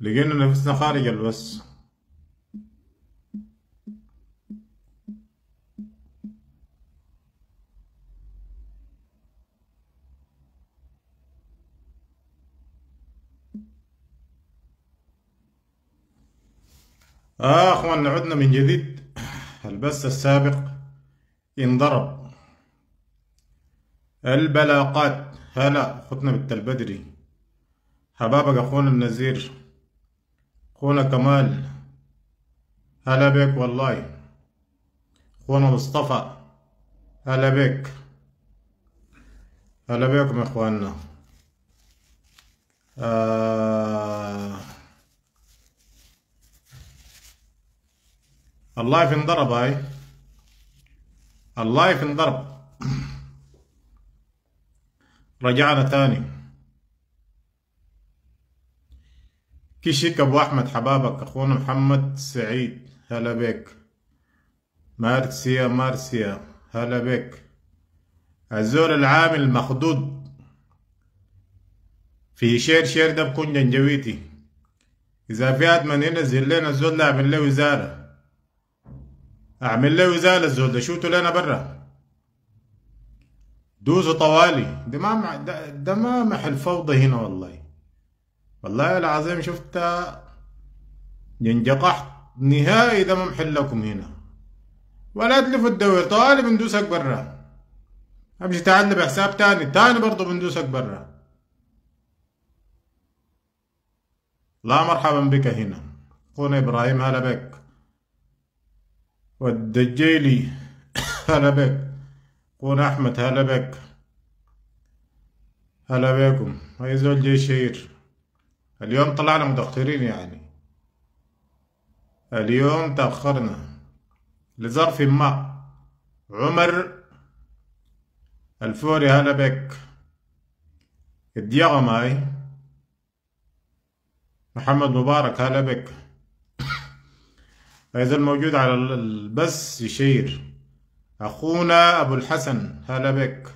لقينا نفسنا خارج البس آه أخواننا عدنا من جديد. البث السابق انضرب. البلاقات هلا أخوتنا بنت البدري حبابك أخونا النذير أخونا كمال هلا بك والله. أخونا مصطفى. هلا بك. هلا بكم يا إخواننا. آه ال live انضرب هاي. ال live انضرب رجعنا تاني. كشك أبو أحمد حبابك أخونا محمد سعيد هلا بك. مارسيا مارسيا هلا بك. الزول العامل المخدود في شير شير ده بكون جنجويتي. إذا في احد من ينزل لنا الزول ده أعمل له وزارة. أعمل له وزارة الزول ده شوتوا لنا برا. دوسوا طوالي. ده ما ده ما محل فوضى هنا والله. والله العظيم شفت ينجقحت نهائي ده ما محلكم هنا. ولا تلفوا الدور طوالي بندوسك برا. امشي تعال بحساب تاني تاني برضه بندوسك برا. لا مرحبا بك هنا. اخونا إبراهيم هلا بك. والدجيلي هلا بك. اخونا أحمد هلا بك. هلا بكم. هاي زول جاي شهير اليوم طلعنا متأخرين يعني. اليوم تأخرنا. لظرف ما. عمر الفوري هلا بك. الديغم هاي محمد مبارك هلا بك. هذا الموجود على البث يشير. أخونا أبو الحسن هلا بك.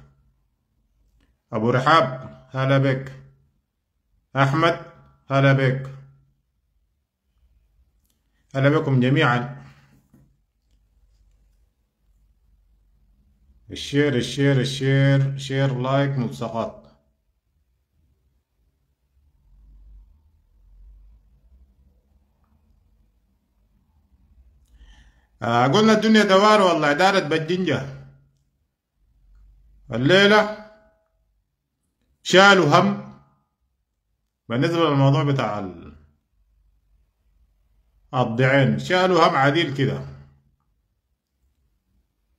أبو رحاب هلا بك. أحمد هلا بك. هلا بكم جميعا. ال share ال share ال share share like ملصقات. آه قلنا الدنيا دوار والله دارت بالجنجة الليلة شالوا هم. بالنسبة للموضوع بتاع ال- الضعين. شالوا هم عديل كده.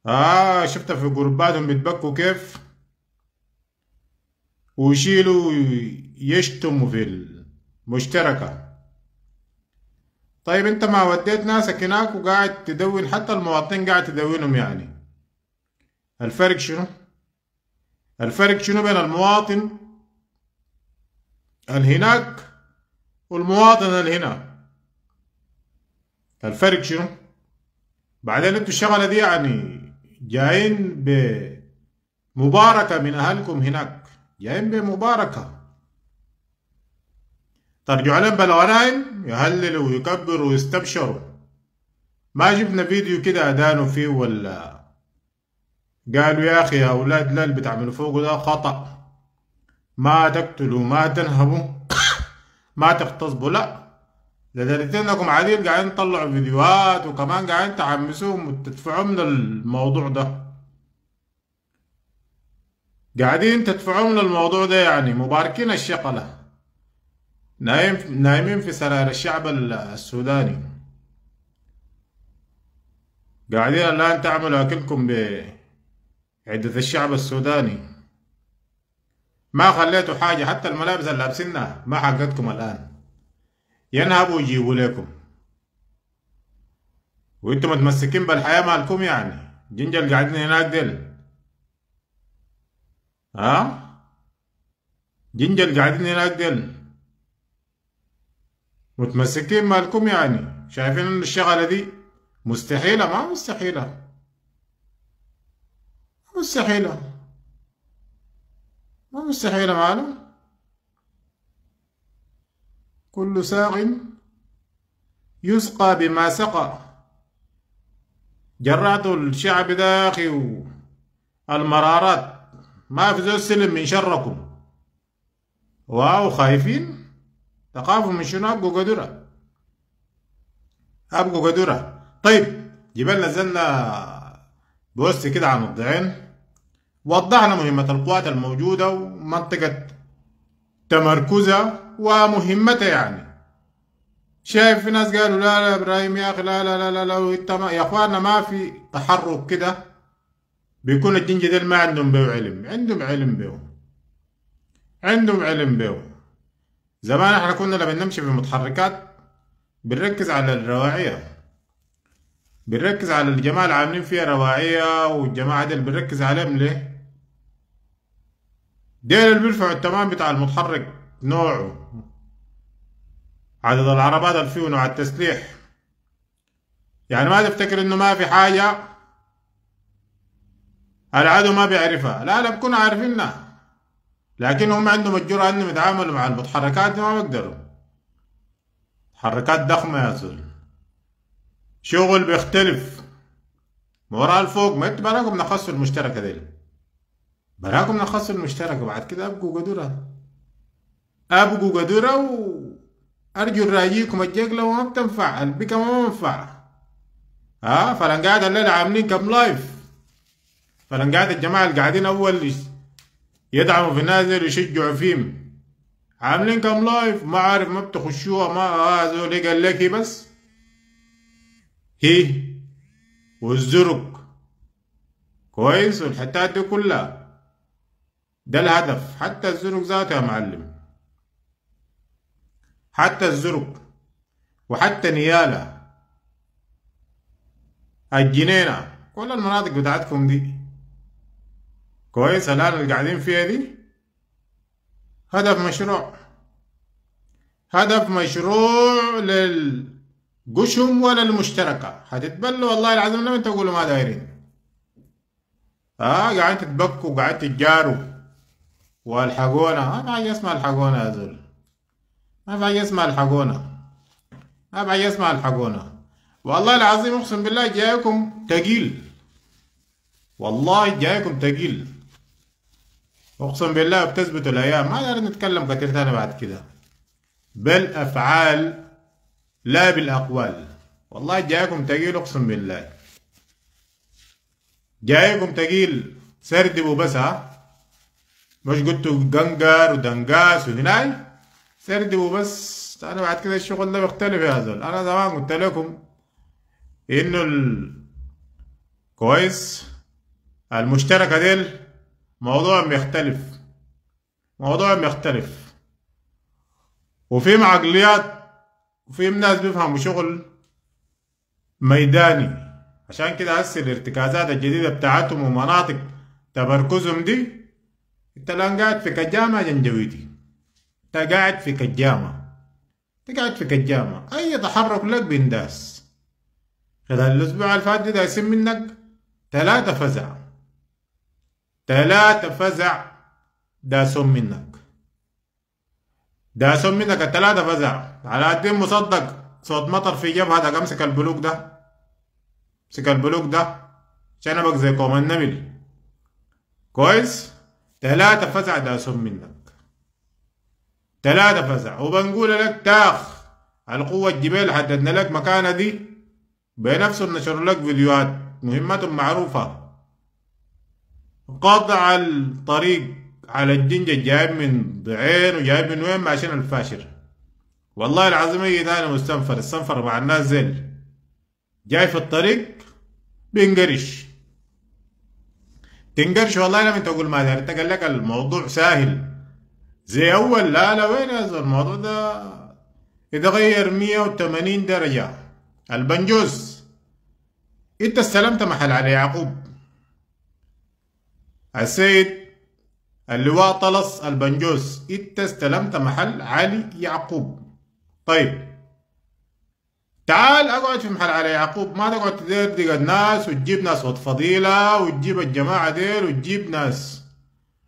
آه شفتها في جروباتهم بيتبكوا كيف؟ ويشيلوا يشتموا في المشتركة. طيب انت ما وديت ناسك هناك وقاعد تدون حتى المواطنين قاعد تدونهم يعني. الفرق شنو؟ الفرق شنو بين المواطن الهناك والمواطن الهنا الفرق شنو؟ بعدين أنتوا الشغلة دي يعني جايين بمباركة من أهلكم هناك. جايين بمباركة. ترجعوا لهم بالغنايم يهللوا ويكبروا ويستبشروا. ما شفنا فيديو كده أدانوا فيه ولا؟ قالوا يا أخي يا أولاد لا اللي بتعملوا فوقه ده خطأ. ما تقتلوا ما تنهبوا ما تغتصبوا لا. لدرجة أنكم عادين قاعدين تطلعوا فيديوهات وكمان قاعدين تحمسوهم وتدفعوا من الموضوع ده. قاعدين تدفعوا من الموضوع ده يعني مباركين الشقلة نايم نايمين في سرائر الشعب السوداني. قاعدين الآن تعملوا أكلكم بعدة الشعب السوداني. ما خليتوا حاجة حتى الملابس اللي لابسينها ما حقتكم الآن. ينهبوا ويجيبوا لكم. وأنتم متمسكين بالحياة مالكم يعني. جنجل قاعدين هناك ديل. ها؟ جنجل قاعدين هناك ديل. متمسكين مالكم يعني. شايفين إن الشغلة دي مستحيلة؟ ما مستحيلة. مستحيلة. ما مستحيلة معلوم كل ساق يسقى بما سقى. جرعت الشعب أخي المرارات. ما في زول سلم من شركم. واو خايفين. تخافوا من شنو؟ أبقوا قدرة. أبقوا قدرة. طيب جبال نزلنا بوست كده عن الضعين. وضحنا مهمة القوات الموجودة ومنطقة تمركزها ومهمتها يعني. شايف في ناس قالوا لا لا إبراهيم يا أخي لا لا لا لا, لا ما يا إخواننا ما في تحرك كده. بيكون الجنجة ديل ما عندهم بيه علم عندهم علم بيه عندهم علم بيه زمان إحنا كنا لما نمشي في متحركات بنركز على الرواعية بنركز على الجماعة اللي عاملين فيها رواعية والجماعة ديل بنركز عليهم ليه؟ ديل اللي بيرفعوا التمام بتاع المتحرك نوعه. عدد العربات اللي فيه ونوع التسليح. يعني ما تفتكر إنه ما في حاجة؟ العدو ما بيعرفها. لا لا بكون عارفينها. لكن هم عندهم الجرأة انهم يتعاملوا مع المتحركات دي ما بيقدروا حركات ضخمة يا زول. شغل بيختلف. وراء الفوق ما انت براكم نخصوا المشتركة دي براكم نخصوا المشتركة بعد كده أبقوا قدرة. أبقوا قدرة و أرجو راجيكم الجيكلة وما بتنفع البيكا ما منفع ها؟ فلنقاعد الليلة عاملين كم لايف. فلنقاعد الجماعة اللي قاعدين أول يدعموا في نازل يشجعوا فيهم. عاملين كم لايف؟ ما عارف ما بتخشوها ما هذول آه قال لك بس. هي. والزرق. كويس والحتات دي كلها. ده الهدف. حتى الزرق ذاته يا معلم. حتى الزرق وحتى نيالة. الجنينة. كل المناطق بتاعتكم دي. كويس الآن اللي قاعدين فيها دي. هدف مشروع. هدف مشروع للقشم ولا المشتركة هتتبلوا والله العظيم لما تقولوا ما دايرين. آه قاعدين تتبكوا وقاعدين تتجاروا. والحقونا. ما في اسمها الحقونا زول. ما في اسمها الحقونا. ما في اسمها الحقونا. والله العظيم أقسم بالله جايكم تقيل. والله جايكم تقيل. أقسم بالله بتثبت الأيام. ما نقدر نتكلم كتير تاني بعد كده. بالافعال لا بالأقوال. والله جايكم تقيل أقسم بالله. جايكم تقيل. سردبوا بس ها. مش قلتوا قنقر ودنقاس وهناي سردبوا بس. أنا بعد كده الشغل ده بيختلف يا زول. أنا زمان قلت لكم إنه ال... كويس المشتركة ديل موضوع بيختلف. موضوع بيختلف. وفي عقليات وفي ناس بيفهموا شغل ميداني. عشان كده هسه الارتكازات الجديدة بتاعتهم ومناطق تمركزهم دي انت الان قاعد في كجامة جنجويتي انت قاعد في كجامة انت قاعد في كجامة اي تحرك لك بنداس خلال الأسبوع اللي فات ده يسم منك ثلاثة فزع ثلاثة فزع داسهم منك داسهم منك الثلاثة فزع على الدين مصدق صوت مطر في جبهة ده امسك البلوك ده امسك البلوك ده شنبك زي قوم النمل كويس ثلاثة فزع داسهم منك. ثلاثة فزع. وبنقول لك تاخ القوة الجبال حددنا لك مكانها دي. بنفسه نشر لك فيديوهات مهمتهم معروفة. قطع الطريق على الجنجة جايب من ضعين وجايب من وين؟ ماشين الفاشر. والله العظيم هي تاني مستنفر. السنفر مع الناس زل جاي في الطريق بينقرش. تنقرش والله لما تقول ما داري قال لك الموضوع سهل زي أول لا لا وين يا الموضوع ده يتغير 180 درجة. البنجوز. إنت استلمت محل علي يعقوب. السيد اللواء طلس البنجوس إنت استلمت محل علي يعقوب. طيب. تعال أقعد في محل علي يعقوب. ما تقعد تدردق الناس وتجيب ناس وط فضيلة وتجيب الجماعة ديل وتجيب ناس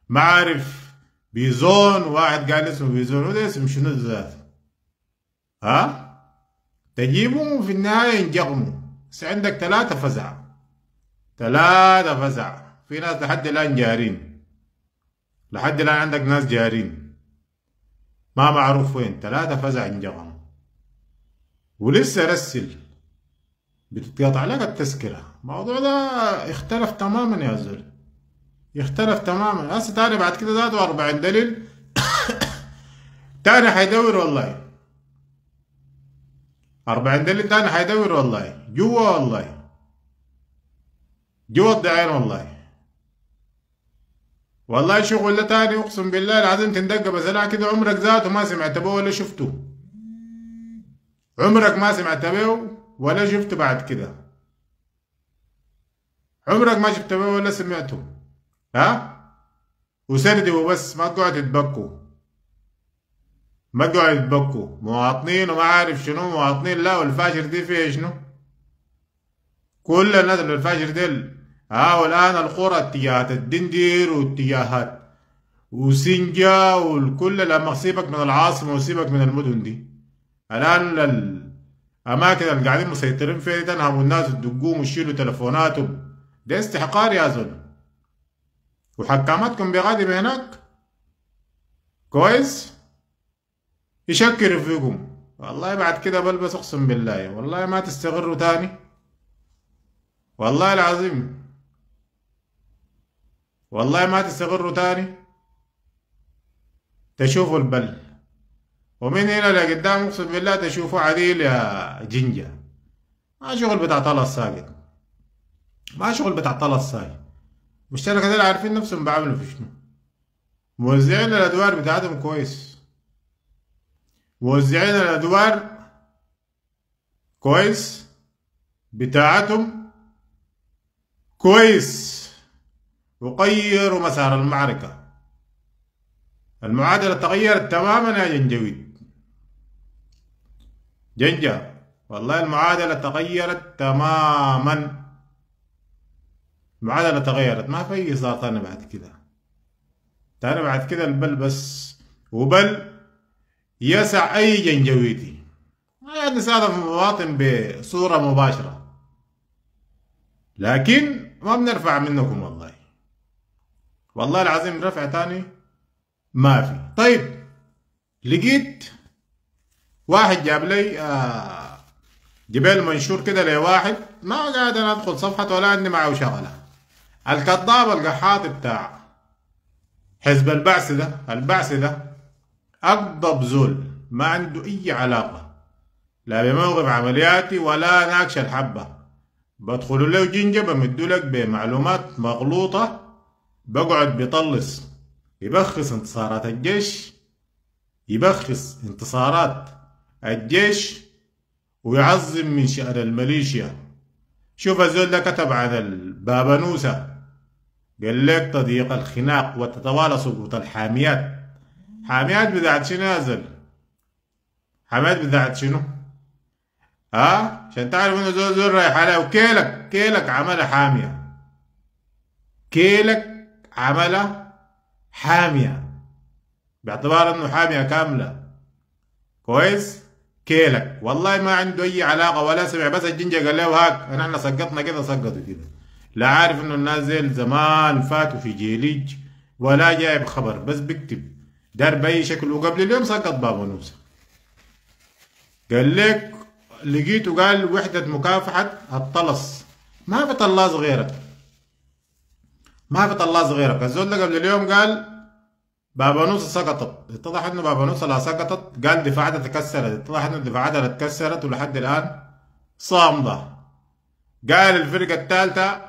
معارف. بيزون واحد قال اسمه بيزون. وده اسم شنو ذات ها؟ تجيبهم في النهاية ينجغموا. بس عندك ثلاثة فزع. ثلاثة فزع. في ناس لحد الآن جارين. لحد الآن عندك ناس جارين. ما معروف وين. ثلاثة فزع انجغموا ولسه رسل. بتتقاطع لك التذكرة. الموضوع ده اختلف تماما يا زول. يختلف تماما. هسه تاني بعد كده زادوا 40 دليل. تاني حيدور والله. 40 دليل تاني حيدور والله. جوا والله. جوا الضعين والله. والله شغل تاني أقسم بالله العظيم تندق بس كده عمرك ذاته ما سمعت به ولا شفته. عمرك ما سمعت به ولا شفته بعد كده. عمرك ما شفت به ولا سمعته. ها؟ وسردوا وبس ما تقعد تتبكوا ما تقعد تتبكوا مواطنين وما عارف شنو مواطنين لا والفاجر دي فيها شنو؟ كل الناس اللي الفاجر دي ها والان القرى اتجاهات الدندير واتجاهات وسنجا والكل لما سيبك من العاصمة وسيبك من المدن دي. الآن الاماكن اللي قاعدين مسيطرين فيها تنهموا الناس تدقوهم ويشيلوا تلفوناتهم. ده استحقار يا زول. وحكاماتكم بغادي هناك؟ كويس؟ يشكروا فيكم. والله بعد كده بلبس أقسم بالله. والله ما تستغروا تاني. والله العظيم. والله ما تستغروا تاني. تشوفوا البل. ومن هنا لقدام اقسم بالله تشوفوا عديل يا جنجة. ما شغل بتاع طلع الساقط ما شغل بتاع طلع الساي المشتركة دول عارفين نفسهم بعملوا في شنو. موزعين الأدوار بتاعتهم كويس. موزعين الأدوار كويس. بتاعتهم كويس. وغيروا مسار المعركة. المعادلة تغيرت تماما يا جنجويد. جنجا والله المعادلة تغيرت تماما. المعادلة تغيرت. ما في إصدار تاني بعد كده. تاني بعد كده البل بس. وبل يسع أي جنجويدي ما نستهدف المواطن بصورة مباشرة. لكن ما بنرفع منكم والله. والله العظيم رفع تاني ما في. طيب لقيت واحد جاب لي آه جبال منشور كده لواحد ما قاعد أنا أدخل صفحته ولا عندي معه شغلة. الكذاب القحاط بتاع حزب البعث ده البعث ده أقضب زول ما عنده أي علاقة لا بموقف عملياتي ولا ناقش الحبة. بدخلوا له جنجة بمدوا لك بمعلومات مغلوطة بقعد بيطلص يبخس انتصارات الجيش يبخس انتصارات الجيش ويعظم من شأن الميليشيا. شوف الزول ده كتب عن البابانوسة. قال لك تضييق الخناق وتتوالى سقوط الحاميات. حاميات بتاعت شنو نازل حاميات بتاعت شنو؟ ها عشان تعرف إنه زول زول رايح عليه وكيلك كيلك عملها حامية. كيلك عملها حامية. باعتبار إنه حامية كاملة. كويس؟ كيلك. والله ما عنده أي علاقة ولا سمع بس الجنجة قال له هاك نحن سقطنا كده سقطوا كده. لا عارف إنه الناس زي زمان فاتوا في جيليج ولا جايب خبر بس بيكتب. دار بأي شكل. وقبل اليوم سقط بابا نوسة. قال لك لقيته قال وحدة مكافحة الطلس ما في طلاز غيرك. ما في طلاز غيرك. الزول ده قبل اليوم قال بابا نوسة سقطت. اتضح إنه بابا نوسة لا سقطت. قال دفاعاتها تكسرت. اتضح إنه دفاعاتها اتكسرت ولحد الآن صامدة. قال الفرقة الثالثة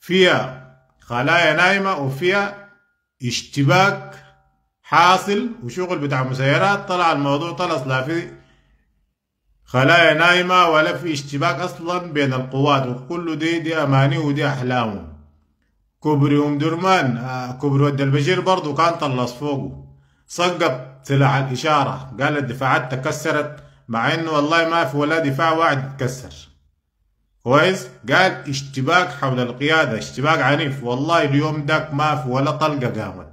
فيها خلايا نايمة وفيها اشتباك حاصل وشغل بتاع مسيرات. طلع الموضوع طلع لا في خلايا نايمة ولا في اشتباك أصلا بين القوات وكل دي دي أماني ودي أحلامه. كوبري أم درمان آه كوبري ود البشير برضو كان طلص فوقه. سقط سلاح الإشارة. قال الدفاعات تكسرت مع إنه والله ما في ولا دفاع واحد تكسر. كويس؟ قال اشتباك حول القيادة اشتباك عنيف. والله اليوم داك ما في ولا طلقة قامت.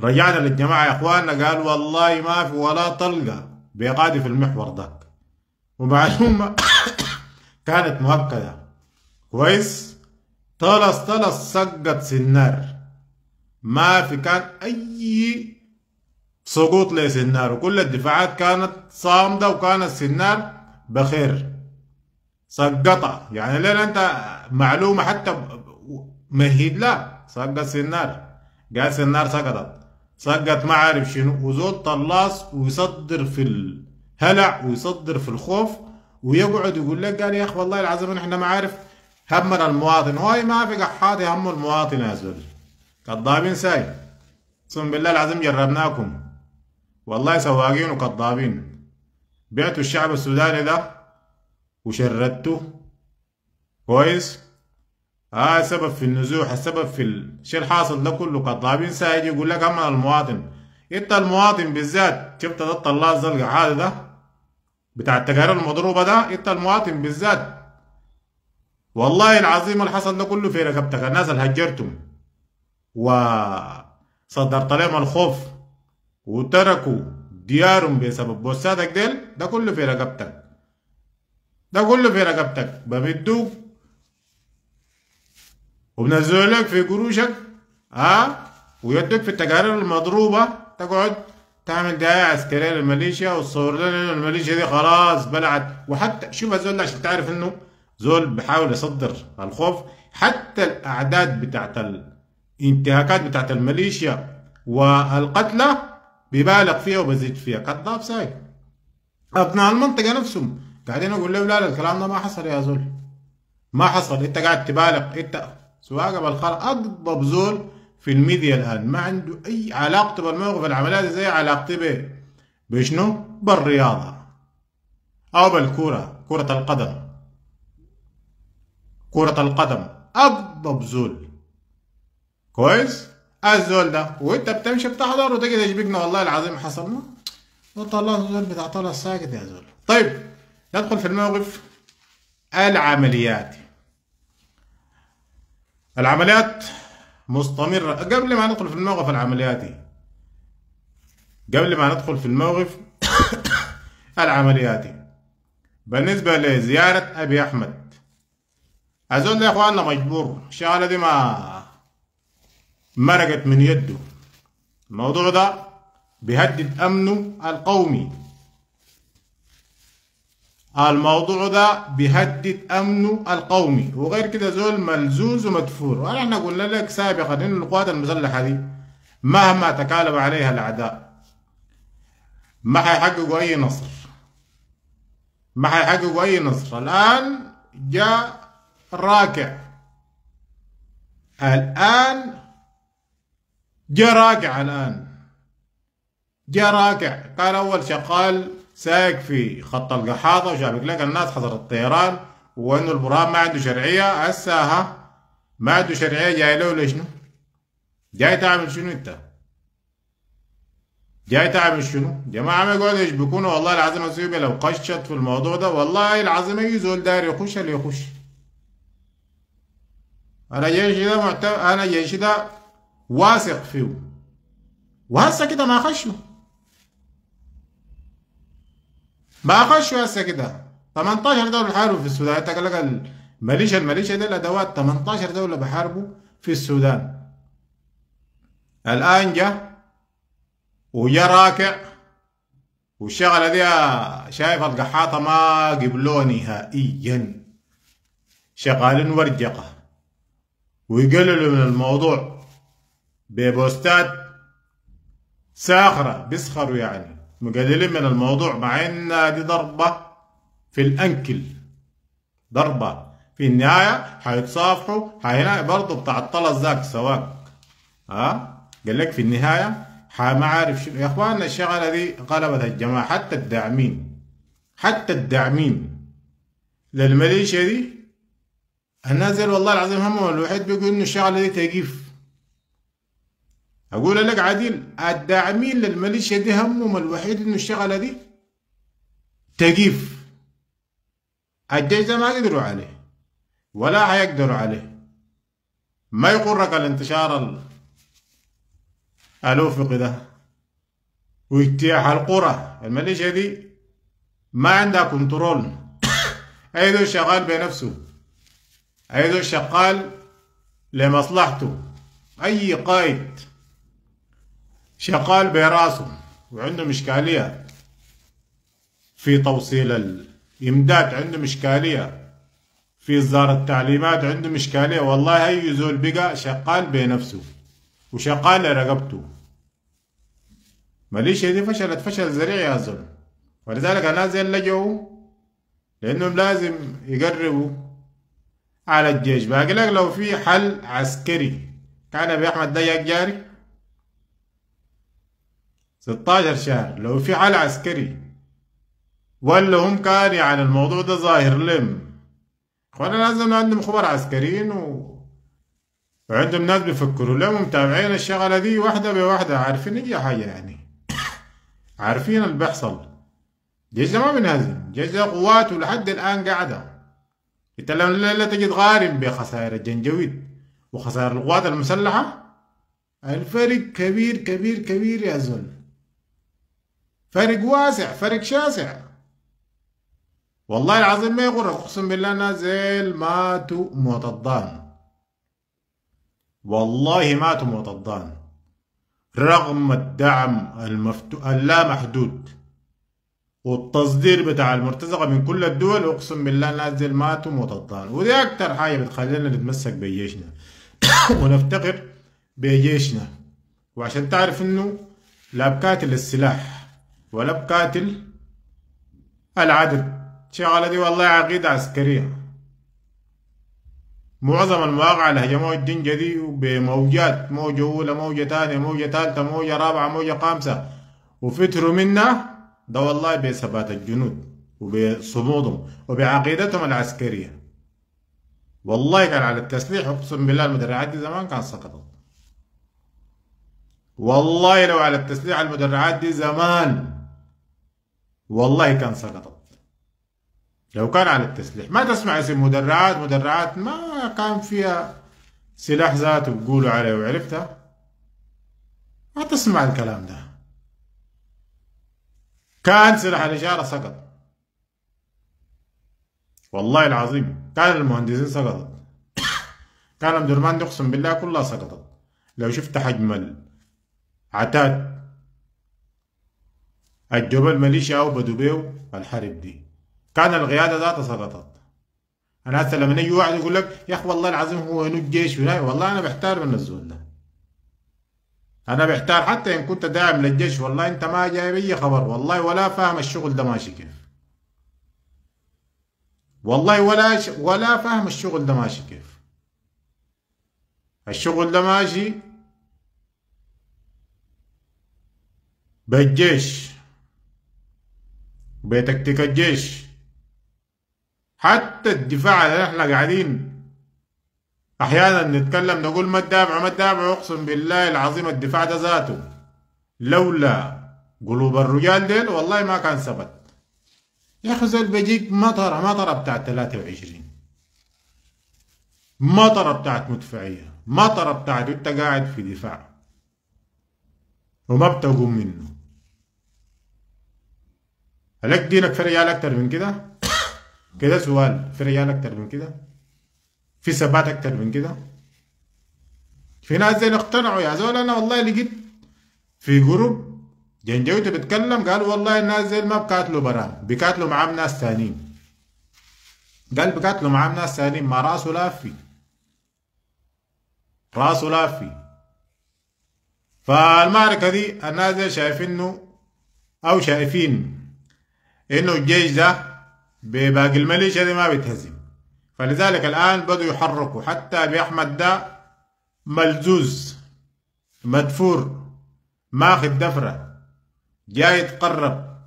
رجعنا للجماعة يا إخواننا. قال والله ما في ولا طلقة. بيقادي في المحور ذاك ومعلومة كانت مؤكدة. كويس؟ طلس طلس سقط سنار. ما في كان أي سقوط لسنار. وكل الدفاعات كانت صامدة وكانت سنار بخير. سقطها يعني لين أنت معلومة حتى مهيد؟ لا. سقط سنار. قال سنار سقطت. سقط ما عارف شنو. وزول طلاس ويصدر في الهلع ويصدر في الخوف ويقعد يقول لك قال يا أخي والله العظيم إحنا ما عارف همنا المواطن. هاي ما في قحاط هم المواطن يا زول. كذابين ساي. اقسم بالله العظيم جربناكم. والله سواقين وكذابين بعتوا الشعب السوداني ده وشردته. كويس؟ ها آه سبب في النزوح السبب في الشيء الحاصل ده كله. كذابين سايجي يقول لك هم المواطن. انت المواطن بالذات شفت ده الطلاز ده القحاط ده؟ بتاع التجارب المضروبة ده؟ انت المواطن بالذات. والله العظيم اللي حصل ده كله في رقبتك الناس اللي هجرتم. وصدرت لهم الخوف. وتركوا ديارهم بسبب بوساتك ديل. ده كله في رقبتك ده كله في رقبتك بمدوك وبنزلوا لك في قروشك. ها أه؟ ويدوك في التقارير المضروبة. تقعد تعمل دعاية عسكرية للميليشيا. وتصور لنا الميليشيا دي خلاص بلعت. وحتى شوف الزول عشان تعرف إنه زول بحاول يصدر الخوف. حتى الأعداد بتاعت الانتهاكات بتاعت الميليشيا والقتلى بيبالغ فيها وبزيد فيها. كذاب ساي أبناء المنطقة نفسهم قاعدين أقول له لا لا الكلام ده ما حصل يا زول. ما حصل. إنت قاعد تبالغ. إنت سواقة بالخرا. اقضب زول في الميديا الآن. ما عنده أي علاقته بالموقف العمليات زي علاقتي به بشنو؟ بالرياضة أو بالكوره كرة القدم. كرة القدم. أقضب زول. كويس؟ الزول ده. وأنت بتمشي بتحضر وتجد يشبكنا والله العظيم حصلنا. وطلع الزول بتاع طلع ساكت يا زول. طيب ندخل في الموقف العمليات العمليات مستمرة. قبل ما ندخل في الموقف العملياتي قبل ما ندخل في الموقف العملياتي بالنسبة لزيارة أبي أحمد أزول يا إخواننا مجبور. الشغلة دي ما مرقت من يده. الموضوع ده بيهدد أمنه القومي الموضوع ده بيهدد أمنه القومي وغير كده زول ملزوز ومدفور ونحن قلنا لك سابقا إن القوات المسلحة دي مهما تكالب عليها الأعداء ما حيحققوا أي نصر. ما حيحققوا أي نصر. الآن جاء راكع. الآن جاء راكع الآن جاء راكع. قال أول شغال سايق في خط القحاطة وشابك لك الناس حضر الطيران. وإنه البرهان؟ ما عنده شرعية. هسه ما عنده شرعية جاي له لشنو؟ جاي تعمل شنو أنت؟ جاي تعمل شنو؟ جماعة ما يقعدوا يشبكونا والله العظيم لو قشت في الموضوع ده. والله العظيم أي زول داير يخش اللي يخش. أنا جيشي ده معت... أنا جيشي ده واثق فيه. وهسه كده ما خشوا ما خشوا هسه كده 18 دولة بحاربوا في السودان. أنت قال لك الميليشيا الميليشيا دي الأدوات. 18 دولة بحاربوا في السودان. الآن جا وجا راكع والشغلة دي شايف القحاطة ما قبلوه نهائيا. شغالين ورجقة. ويقللوا من الموضوع. ببوستات ساخرة بيسخروا يعني. مقللين من الموضوع مع إن دي ضربة في الأنكل. ضربة. في النهاية حيتصافحوا حينا برضه بتاع الطلس ذاك سواك ها؟ قال لك في النهاية ما عارف شنو. يا إخواننا الشغلة دي قلبت الجماعة حتى الداعمين. حتى الداعمين. للميليشيا دي الناس دي والله العظيم همهم الوحيد بيقول إنه الشغلة دي تجيف. أقول لك عديل الداعمين للميليشيا دي همهم الوحيد إنه الشغلة دي تجيف. الجيش ده ما قدروا عليه ولا حيقدروا عليه. ما يغرك الانتشار الافقي ده واجتياح القرى. الميليشيا دي ما عندها كنترول. دول شغال بنفسه. دول شغال لمصلحته أي قائد؟ شغال براسه وعنده مشكاليه في توصيل الإمداد عنده مشكاليه في إصدار التعليمات عنده مشكاليه والله أي زول بقى شغال بنفسه وشغال لرقبته ماليشيا دي فشلت فشل ذريع يا زول. ولذلك الناس زي لجوا لأنهم لازم يقربوا على الجيش. باقي لك لو في حل عسكري. كان ابي احمد دياك جاري؟ 16 شهر. لو في حل عسكري. ولا هم كان يعني الموضوع ده ظاهر لهم. اخوانا لازم عندهم خبر عسكريين و... وعندهم ناس بيفكروا لهم متابعين الشغلة دي واحدة بواحدة عارفين أي حاجة يعني؟ عارفين اللي بيحصل. جيش ده ما بينهزم. جيش ده قواته لحد الآن قاعدة. إنت لما تجي تقارن بخسائر الجنجويد وخسائر القوات المسلحة؟ الفرق كبير كبير كبير يا زول. فرق واسع فرق شاسع. والله العظيم ما يغرك أقسم بالله الناس زي ماتوا موت الضان. والله ماتوا موت الضان. رغم الدعم المفتو... اللا محدود والتصدير بتاع المرتزقة من كل الدول أقسم بالله الناس دي ماتوا ودي أكتر حاجة بتخلينا نتمسك بجيشنا. ونفتقر بجيشنا. وعشان تعرف إنه لا بكاتل السلاح ولا بكاتل العدد الشغلة دي والله عقيدة عسكرية. معظم المواقع اللي هجموا الدنجة دي بموجات موجة أولى موجة تانية موجة تالتة موجة رابعة موجة خامسة. وفتروا منها ده والله بثبات الجنود وبصمودهم وبعقيدتهم العسكرية. والله كان على التسليح أقسم بالله المدرعات دي زمان كان سقطت. والله لو على التسليح المدرعات دي زمان والله كان سقطت. لو كان على التسليح ما تسمع اسم مدرعات مدرعات ما كان فيها سلاح ذاته بيقولوا عليه وعرفتها؟ ما تسمع الكلام ده. كان سلاح الإشارة سقط والله العظيم كان المهندسين سقطت. كان الدرمان دي اقسم بالله كلها سقطت. لو شفت حجم العتاد الجبل ماليشيا أو بدوبيو الحرب دي. كان القيادة ذاتها سقطت. أنا هسه لما يجي واحد يقول لك يا أخي والله العظيم هو انه الجيش والله أنا بحتار من الزول ده. أنا بحتار حتى إن كنت داعم للجيش والله أنت ما جايب اي خبر. والله ولا فاهم الشغل ده ماشي كيف. والله ولا ش... ولا فاهم الشغل ده ماشي كيف. الشغل ده ماشي بالجيش. بتكتيك الجيش. حتى الدفاع اللي إحنا قاعدين أحيانا نتكلم نقول ما تدافعوا ما تدافعوا أقسم بالله العظيم الدفاع ده ذاته. لولا قلوب الرجال ديل والله ما كان ثبت. يا أخي زول بيجيك مطره مطره بتاعت 23 مطره بتاعت مدفعية مطره بتاعت أنت قاعد في دفاع. وما بتقوم منه. هلك دينك في رجال أكتر من كده؟ كده سؤال. في رجال أكتر من كده؟ في ثبات أكتر من كده؟ في ناس زي اقتنعوا يا زول أنا والله لقيت في group جنجويد بيتكلم قال والله الناس زي ما بكاتلوا برا بيكاتلوا معاهم ناس ثانيين قال بيكاتلوا معاهم ناس ثانيين ما رأسه لافي رأسه لافي فالمعركة دي الناس دي شايفينه أو شايفين إنه الجيش ده بباقي الميليشيا دي ما بيتهزم. فلذلك الآن بدوا يحركوا. حتى أبي أحمد ده ملزوز مدفور ماخذ دفرة جاي يتقرب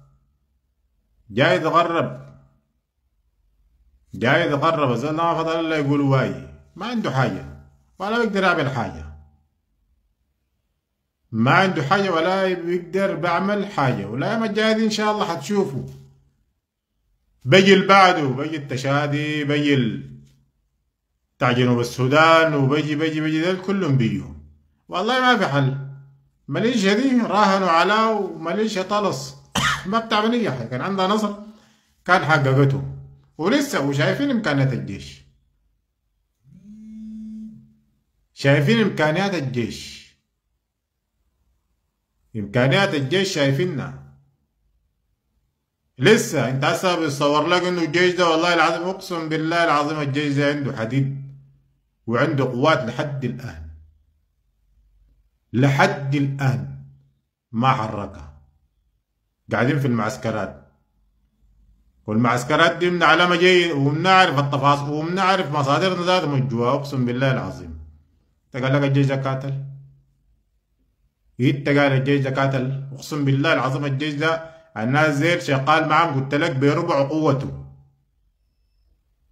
جاي يتغرب جاي يتغرب. الزول ما فضل الله يقول واي ما عنده حاجة ولا بيقدر يعمل حاجة. ما عنده حاجة ولا بيقدر بعمل حاجة. والأيام الجاية إن شاء الله حتشوفوا. بيجي اللي بعده التشادي بيجي. بتاع جنوب السودان وبيجي بيجي بيجي دول كلهم بيجوا والله ما في حل. ماليشيا دي راهنوا على وماليشيا طلس ما بتعمل أي حاجة. كان عندها نصر كان حققته. ولسه وشايفين إمكانيات الجيش. شايفين إمكانيات الجيش. إمكانيات الجيش شايفينها. لسه انت هسه بيتصور لك انه الجيش ده والله العظيم اقسم بالله العظيم الجيش ده عنده حديد وعنده قوات لحد الآن. لحد الآن ما حركها. قاعدين في المعسكرات. والمعسكرات دي بنعلمها جيد وبنعرف التفاصيل وبنعرف مصادرنا ذات من جوا اقسم بالله العظيم. انت قال لك الجيش ده قاتل؟ انت قال الجيش ده قاتل؟ اقسم بالله العظيم الجيش ده الناس زير شغال معاهم قلت لك بربع قوته.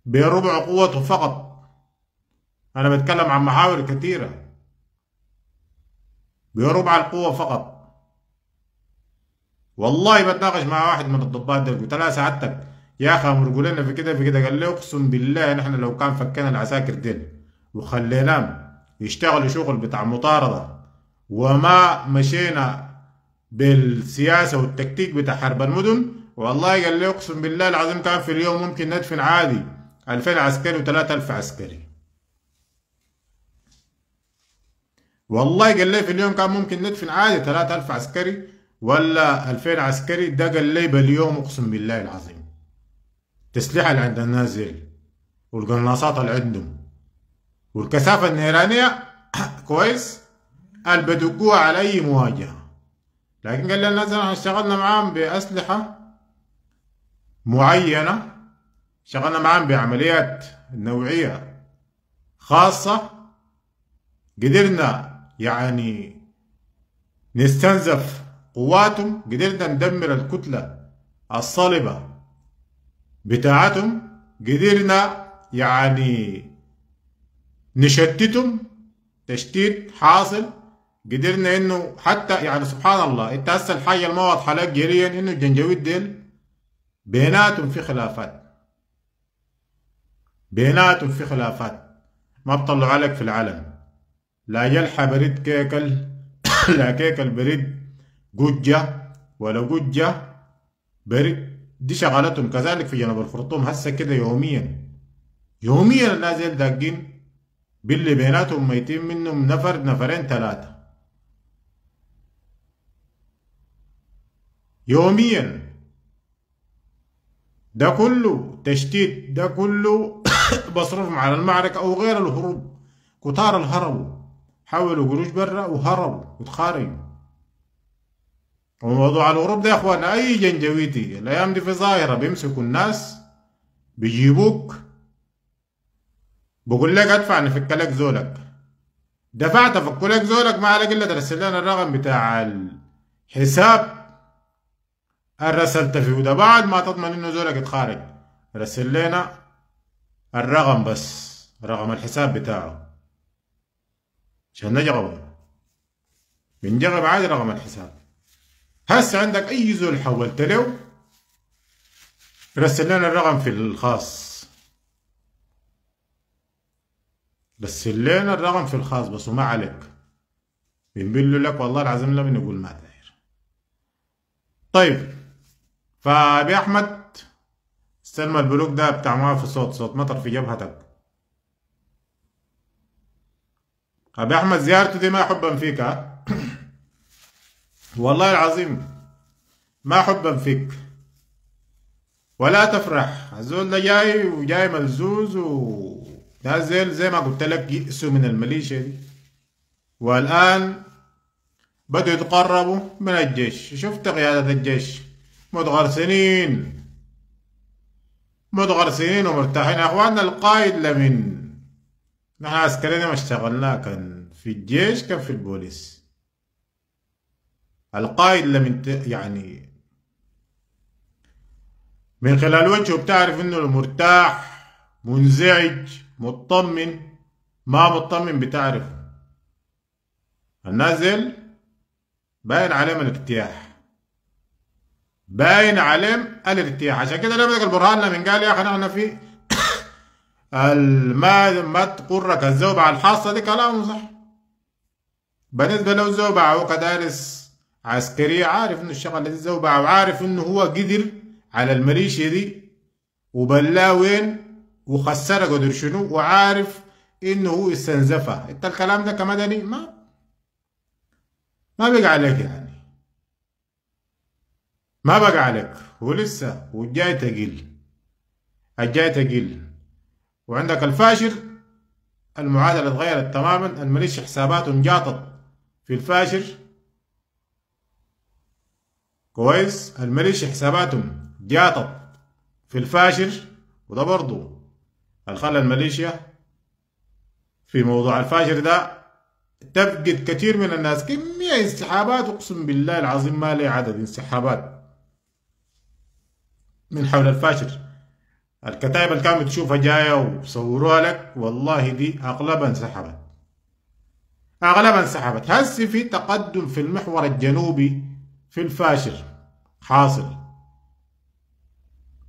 بربع قوته فقط. أنا بتكلم عن محاور كثيرة. بربع القوة فقط. والله بتناقش مع واحد من الضباط ده قلت له سعادتك. يا أخي أمر لنا في كده في كده. قال لي أقسم بالله نحن لو كان فكنا العساكر ديل وخليناهم يشتغلوا شغل بتاع مطاردة وما مشينا بالسياسة والتكتيك بتاع حرب المدن. والله قال لي أقسم بالله العظيم كان في اليوم ممكن ندفن عادي 2000 عسكري و3000 عسكري. والله قال لي في اليوم كان ممكن ندفن عادي 3000 عسكري ولا 2000 عسكري. ده قال لي باليوم أقسم بالله العظيم. التسليح اللي عند الناس والقناصات اللي عندهم والكثافة النيرانية كويس. اللي بدقوها على أي مواجهة؟ لكن قال الناس إحنا اشتغلنا معاهم بأسلحة معينة اشتغلنا معاهم بعمليات نوعية خاصة. قدرنا يعني نستنزف قواتهم قدرنا ندمر الكتلة الصلبة بتاعتهم قدرنا يعني نشتتهم تشتيت حاصل قدرنا إنه حتى يعني سبحان الله إنت هسه الحاجة الما واضحه لك جريا إنه الجنجويد ديل بيناتهم في خلافات. بيناتهم في خلافات. ما بطلعوا عليك في العلن لا يلحى بريد كيكل لا كيكل بريد ججة ولا ججة بريد. دي شغلتهم. كذلك في جنوب الخرطوم هسه كده يوميا. يوميا الناس داقين. باللي بيناتهم ميتين منهم نفر نفرين ثلاثة. يوميا. ده كله تشتيت ده كله بصرفهم على المعركة أو غير الهروب. كتار الهربوا حولوا قروش برا وهربوا وتخارجوا وموضوع الهروب ده يا اخوانا أي جنجويتي الأيام دي في ظاهرة. بيمسكوا الناس بيجيبوك. بقول لك ادفع نفك لك زولك. دفعت افك لك زولك ما على قلة ترسل لنا الرقم بتاع الحساب. رسلت فيه ده بعد ما تضمن إنه زولك يتخارج رسل لنا الرقم بس رقم الحساب بتاعه. عشان نجرب بنجرب عادي رقم الحساب. هسه عندك أي زول حولت له رسل لنا الرقم في الخاص. رسل لنا الرقم في الخاص بس وما عليك. بنقول لك والله العظيم لما نقول ما داير طيب فأبي أحمد استلم البلوك ده بتاع ما في صوت صوت مطر في جبهتك. أبي أحمد زيارته دي ما حبا فيك ها؟ والله العظيم ما حبا فيك. ولا تفرح. الزول ده جاي وجاي ملزوز و نازل زي ما قلت لك يئسوا من الميليشيا دي. والآن بدوا يتقربوا من الجيش. شفت قيادة الجيش؟ متغرسنين متغرسنين ومرتاحين. يا أخواننا القائد لمن؟ نحن عسكرينا ما اشتغلنا كان في الجيش كان في البوليس. القائد لمن يعني من خلال وجهه بتعرف إنه مرتاح منزعج مطمن. ما مطمن بتعرف النازل باين عليهم الارتياح باين عليهم الارتياح عشان كده لما البرهان لما قال يا أخي نحن في ما ما تقرك على الحاصة. دي كلامه صح. بالنسبة له زوبع وكدارس عسكرية عارف إنه الشغل الذي زوبع وعارف إنه هو قدر على الميليشيا دي وبلاه وين؟ وخسرها قدر شنو؟ وعارف إنه هو استنزفها إنت الكلام ده كمدني؟ ما ما بقى عليك يعني. ما بقى عليك؟ ولسه والجاي تقيل. الجاي تقيل. وعندك الفاشر المعادلة اتغيرت تماما الميليشيا حساباتهم جاطت في الفاشر كويس الميليشيا حساباتهم جاطت في الفاشر وده برضو الخلى الميليشيا في موضوع الفاشر ده تفقد كثير من الناس. كمية انسحابات اقسم بالله العظيم ما لي عدد انسحابات. من حول الفاشر الكتائب اللي كانت بتشوفها جاية وصوروها لك والله دي أغلبها انسحبت أغلبها انسحبت هسي في تقدم في المحور الجنوبي في الفاشر حاصل.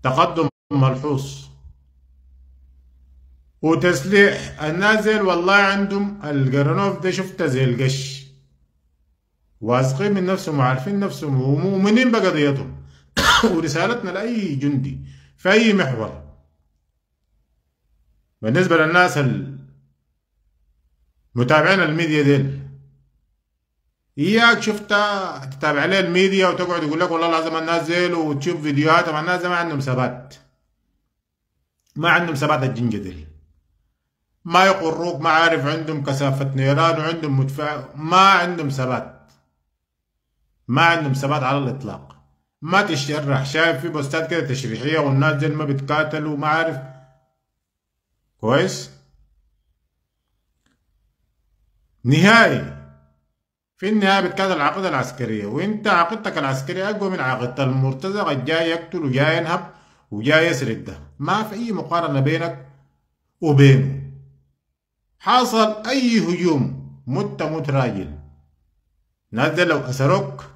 تقدم ملحوظ. وتسليح. النازل والله عندهم القرنوف ده شفته زي القش. واثقين من نفسهم وعارفين نفسهم ومؤمنين بقضيتهم. ورسالتنا لأي جندي في أي محور. بالنسبة للناس المتابعين الميديا ديل. إياك شفت تتابع عليه الميديا وتقعد يقول لك والله لازم ننزل وتشوف فيديوهات مع الناس ما عندهم ثبات. ما عندهم ثبات الجنجة ديل. ما يقروك ما عارف عندهم كثافة نيران وعندهم مدفع ما عندهم ثبات. ما عندهم ثبات على الإطلاق. ما تشرح. شايف في بوستات كده تشريحية والناس دي ما بيتقاتلوا وما عارف. كويس؟ نهائي. في النهاية بتكاد العقيدة العسكرية وانت عقيدتك العسكرية أقوى من عقيدة المرتزق الجاي يقتل وجاي ينهب وجاي يسرق ده. ما في أي مقارنة بينك وبينه. حصل أي هجوم مت مت راجل. نزل لو أسروك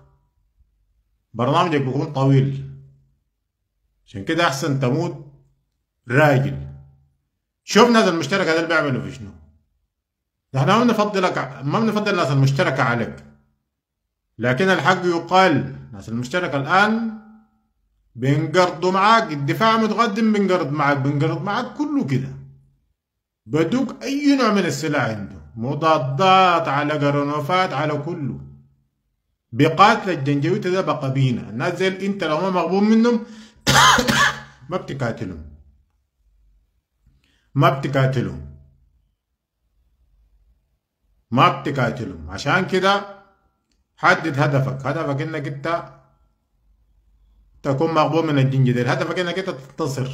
برنامجك بيكون طويل. عشان كده أحسن تموت راجل. شوف ناس المشتركة ده بيعملوا في شنو؟ نحن ما بنفضلك ما بنفضل الناس المشتركة عليك. لكن الحق يقال الناس المشتركة الآن بينقرضوا معاك الدفاع متقدم بينقرض معاك بينقرض معاك كله كده. بدوك أي نوع من السلاح عنده. مضادات على قرنوفات على كله. بقاتل الجنجويت ده بقى بينا الناس زي انت لو ما مغبون منهم. ما بتقاتلهم. ما بتقاتلهم. ما بتقاتلهم. عشان كده حدد هدفك. هدفك إنك أنت تكون مغبون من الجنج ده هدفك إنك أنت تنتصر.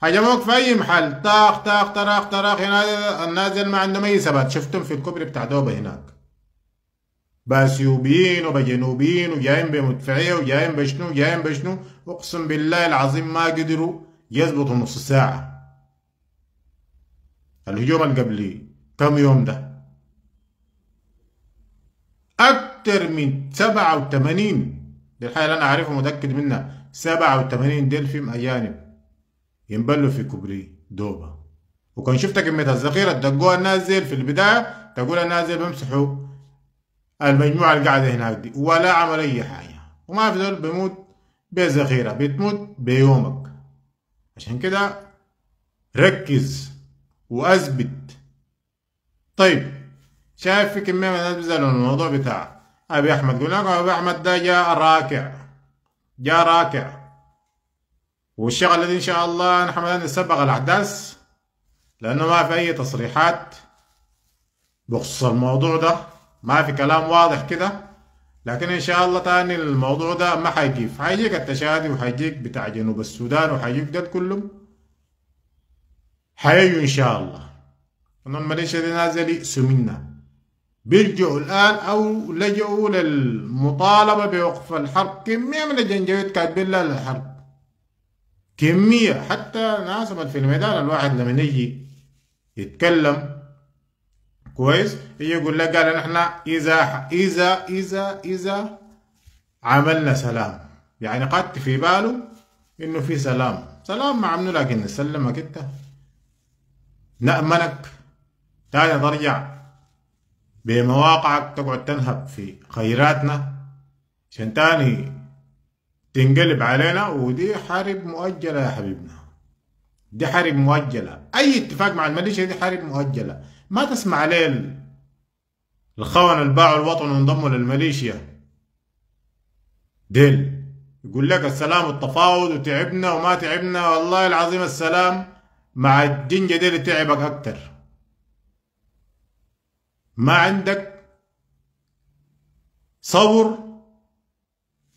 هجموك في أي محل. طاخ طاخ طراخ طراخ هنا. النازل ما عندهم اي ثبات شفتهم في الكوبري بتاع دوبة هناك. باثيوبيين وبجنوبيين وجايين بمدفعيه وجايين بشنو جايين بشنو. أقسم بالله العظيم ما قدروا يظبطوا نص ساعة. الهجوم اللي قبل كم يوم ده؟ أكتر من سبعة وثمانين. دي الحاجة اللي أنا عارفها متأكد منها. سبعة وثمانين دلفيم أجانب ينبلوا في كوبري دوبا. وكان شفت كمية الذخيرة دقوها نازل في البداية تقول نازل بمسحوا المجموعة اللي قاعدة هناك دي ولا عمل أي حاجة. وما في دول بيموت بذخيرة بتموت بيومك. عشان كده ركز وأثبت. طيب شايف في كمية من الناس بيسالوا الموضوع بتاع أبي أحمد؟ قلنا لكم أبي أحمد ده جاء راكع جاء راكع. والشغل الذي إن شاء الله نحن نسبق الأحداث لأنه ما في أي تصريحات بخصوص الموضوع ده. ما في كلام واضح كده. لكن إن شاء الله تاني الموضوع ده ما حيجيف حيجيك التشادي وحيجيك بتاع جنوب السودان وحيجيك ده كله حيجوا إن شاء الله. أن الماليشيا دي نازل يأسوا منا. بيرجعوا الآن أو لجأوا للمطالبة بوقف الحرب. كمية من الجنجويت كاتبين لها الحرب كمية. حتى ناس في الميدان الواحد لما يجي يتكلم كويس؟ يقول لك قال نحن إذا إذا إذا إذا عملنا سلام. يعني قد في باله إنه في سلام. سلام مع منه لكن نسلمك أنت. نأمنك. تاني ترجع بمواقعك تقعد تنهب في خيراتنا. عشان تاني تنقلب علينا ودي حرب مؤجلة يا حبيبنا. دي حرب مؤجلة. أي اتفاق مع الميليشيا دي حرب مؤجلة. ما تسمع عليه الخونة اللي باعوا الوطن وانضموا للميليشيا؟ ديل. يقول لك السلام والتفاوض وتعبنا وما تعبنا والله العظيم السلام مع الجنجة دي اللي تعبك أكتر. ما عندك صبر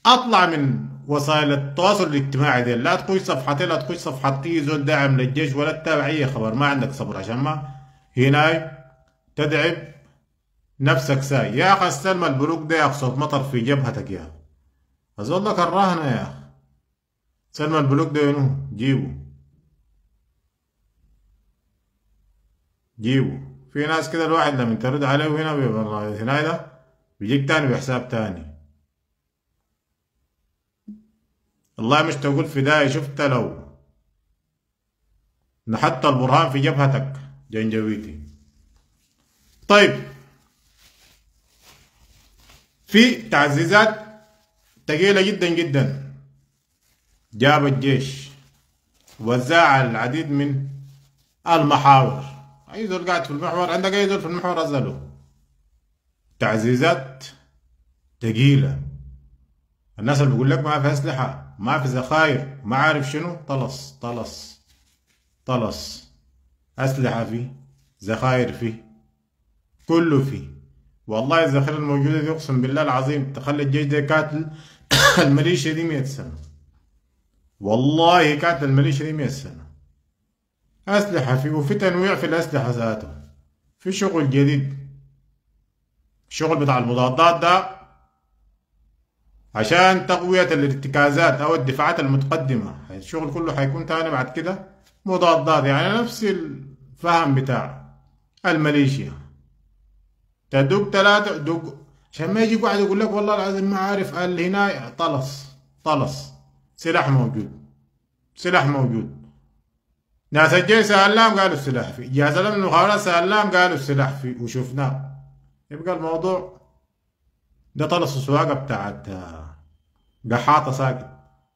أطلع من وسائل التواصل الاجتماعي دي لا تخش صفحتي لا تخش صفحة اي زول داعم للجيش ولا تتابع أي خبر. ما عندك صبر عشان ما هنا تدعب نفسك ساي. يا أخي استلم البلوك ده يا أخي صوت مطر في جبهتك يا الزول ده كرهنا يا أخي. سلم البلوك ده ينو جيبه جيبه في ناس كده الواحد لما ترد عليه هنا هنا ده بيجيك تاني بحساب تاني. الله مش تقول فدائي شفت لو نحط البرهان في جبهتك. جنجويتي طيب. في تعزيزات ثقيلة جدا جدا. جاب الجيش. وزع العديد من المحاور. أي زول قاعد في المحور؟ عندك أي زول في المحور ازله تعزيزات ثقيلة. الناس اللي بيقول لك ما في أسلحة ما في ذخاير ما عارف شنو؟ طلص طلص طلص اسلحة فيه ذخاير فيه كله فيه والله الذخيرة الموجودة دي أقسم بالله العظيم تخلي الجيش ده كاتل الميليشيا دي 100 سنة. والله كاتل الميليشيا دي 100 سنة. أسلحة فيه وفي تنويع في الأسلحة ذاته في شغل جديد. الشغل بتاع المضادات ده. عشان تقوية الارتكازات أو الدفاعات المتقدمة. الشغل كله حيكون تاني بعد كده. مضادات يعني نفس الفهم بتاع الميليشيا تدق ثلاثة دق. عشان ما يجي واحد يقول لك والله العظيم ما عارف قال هنا طلس طلس سلاح موجود. سلاح موجود. ناس الجيش سألناهم قالوا السلاح فيه جهاز المخابرات سألناهم قالوا السلاح فيه وشفناه يبقى الموضوع ده طلس السواقة بتاعت قحاطة ساكت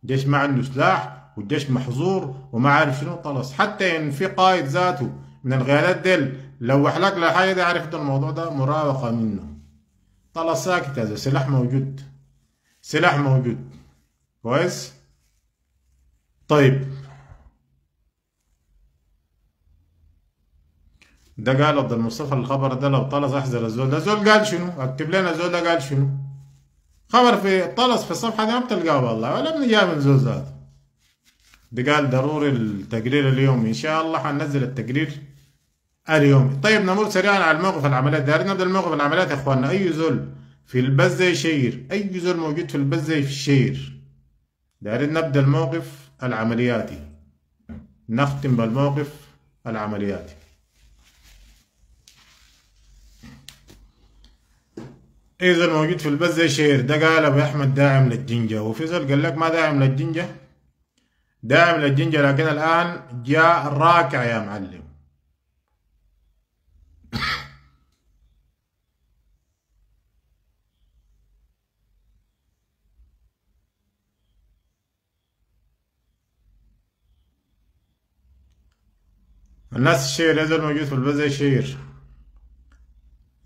جيش ما عنده سلاح والجيش محظور وما عارف شنو طلس حتى إن في قائد ذاته من القيادات ديل. لوح لك لحاجة دي عرفت الموضوع ده مراوغة منه. طلس ساكت هذا سلاح موجود. سلاح موجود. كويس؟ طيب. ده قال عبد المصطفى الخبر ده لو طلس احذر الزول ده زول قال شنو؟ اكتب لنا الزول ده قال شنو؟ خبر في طلس في الصفحه دي ما بتلقاه والله ولا من زول ذاته. ده قال ضروري التقرير اليوم. إن شاء الله حننزل التقرير. اليوم. طيب نمر سريعا على الموقف العمليات. دارين نبدأ الموقف العمليات يا إخواننا. أي زول في البزة يشير أي زول موجود في البزة يشير دارين نبدأ الموقف العملياتي. نختم بالموقف العملياتي. زول موجود في البزة يشير ده قال أبو أحمد داعم للجنجة. وفي زول قال لك ما داعم للجنجة؟ داعم للجنجة لكن الآن جاء راكع يا معلم. الناس الشير يزول موجود في البزة يشير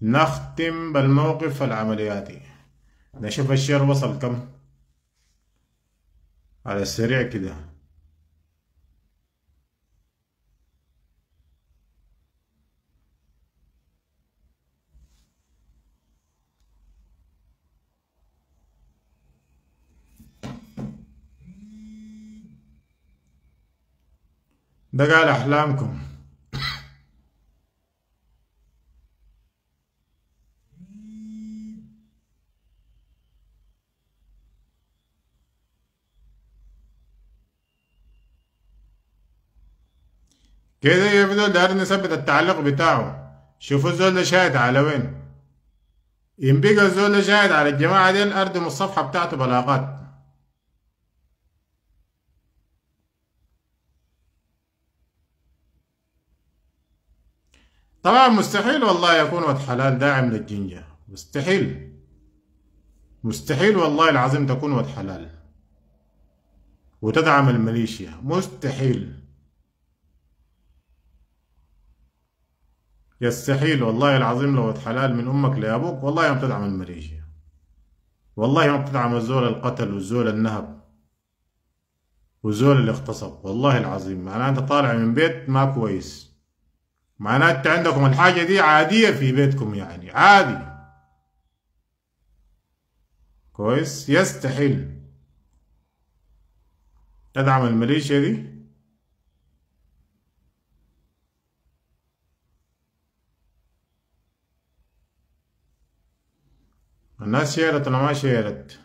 نختم بالموقف العملياتي. نشوف الشير وصل كم. على السريع كده. ده قال أحلامكم كده يبدو داير نثبت التعليق بتاعه. شوفوا الزول ده شاهد على وين. إن بقى الزول ده شاهد على الجماعة دي أردم الصفحة بتاعته بلاغات. طبعا مستحيل والله يكون ولد حلال داعم للجنجة. مستحيل. مستحيل والله العظيم تكون ولد حلال. وتدعم الميليشيا. مستحيل. يستحيل والله العظيم لو ولد حلال من أمك لأبوك والله ما بتدعم الميليشيا والله ما بتدعم الزول القتل والزول النهب والزول اللي اغتصب والله العظيم. معناه أنت طالع من بيت ما كويس. معناه أنت عندكم الحاجة دي عادية في بيتكم يعني عادي. كويس؟ يستحيل تدعم الميليشيا دي؟ الناس شيرت ولا ما شيرت؟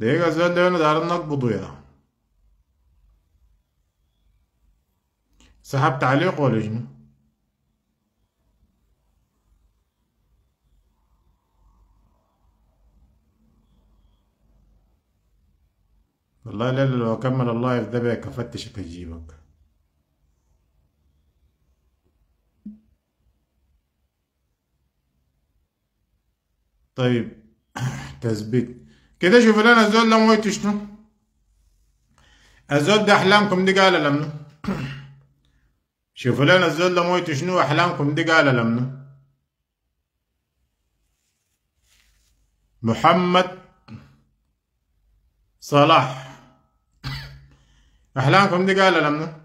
دقيقة الزول ده دار نقبضه يا. سحب تعليق ولا شنو؟ والله لو اكمل اللايف ده بيك افتشك اجيبك طيب تثبيت. كده شوف لنا الزول ده مويته شنو؟ الزول ده أحلامكم دي قال لمنو شوفوا لنا الزول ده مويته شنو أحلامكم دي قال لمنو محمد صلاح. أحلامكم دي قال لمنو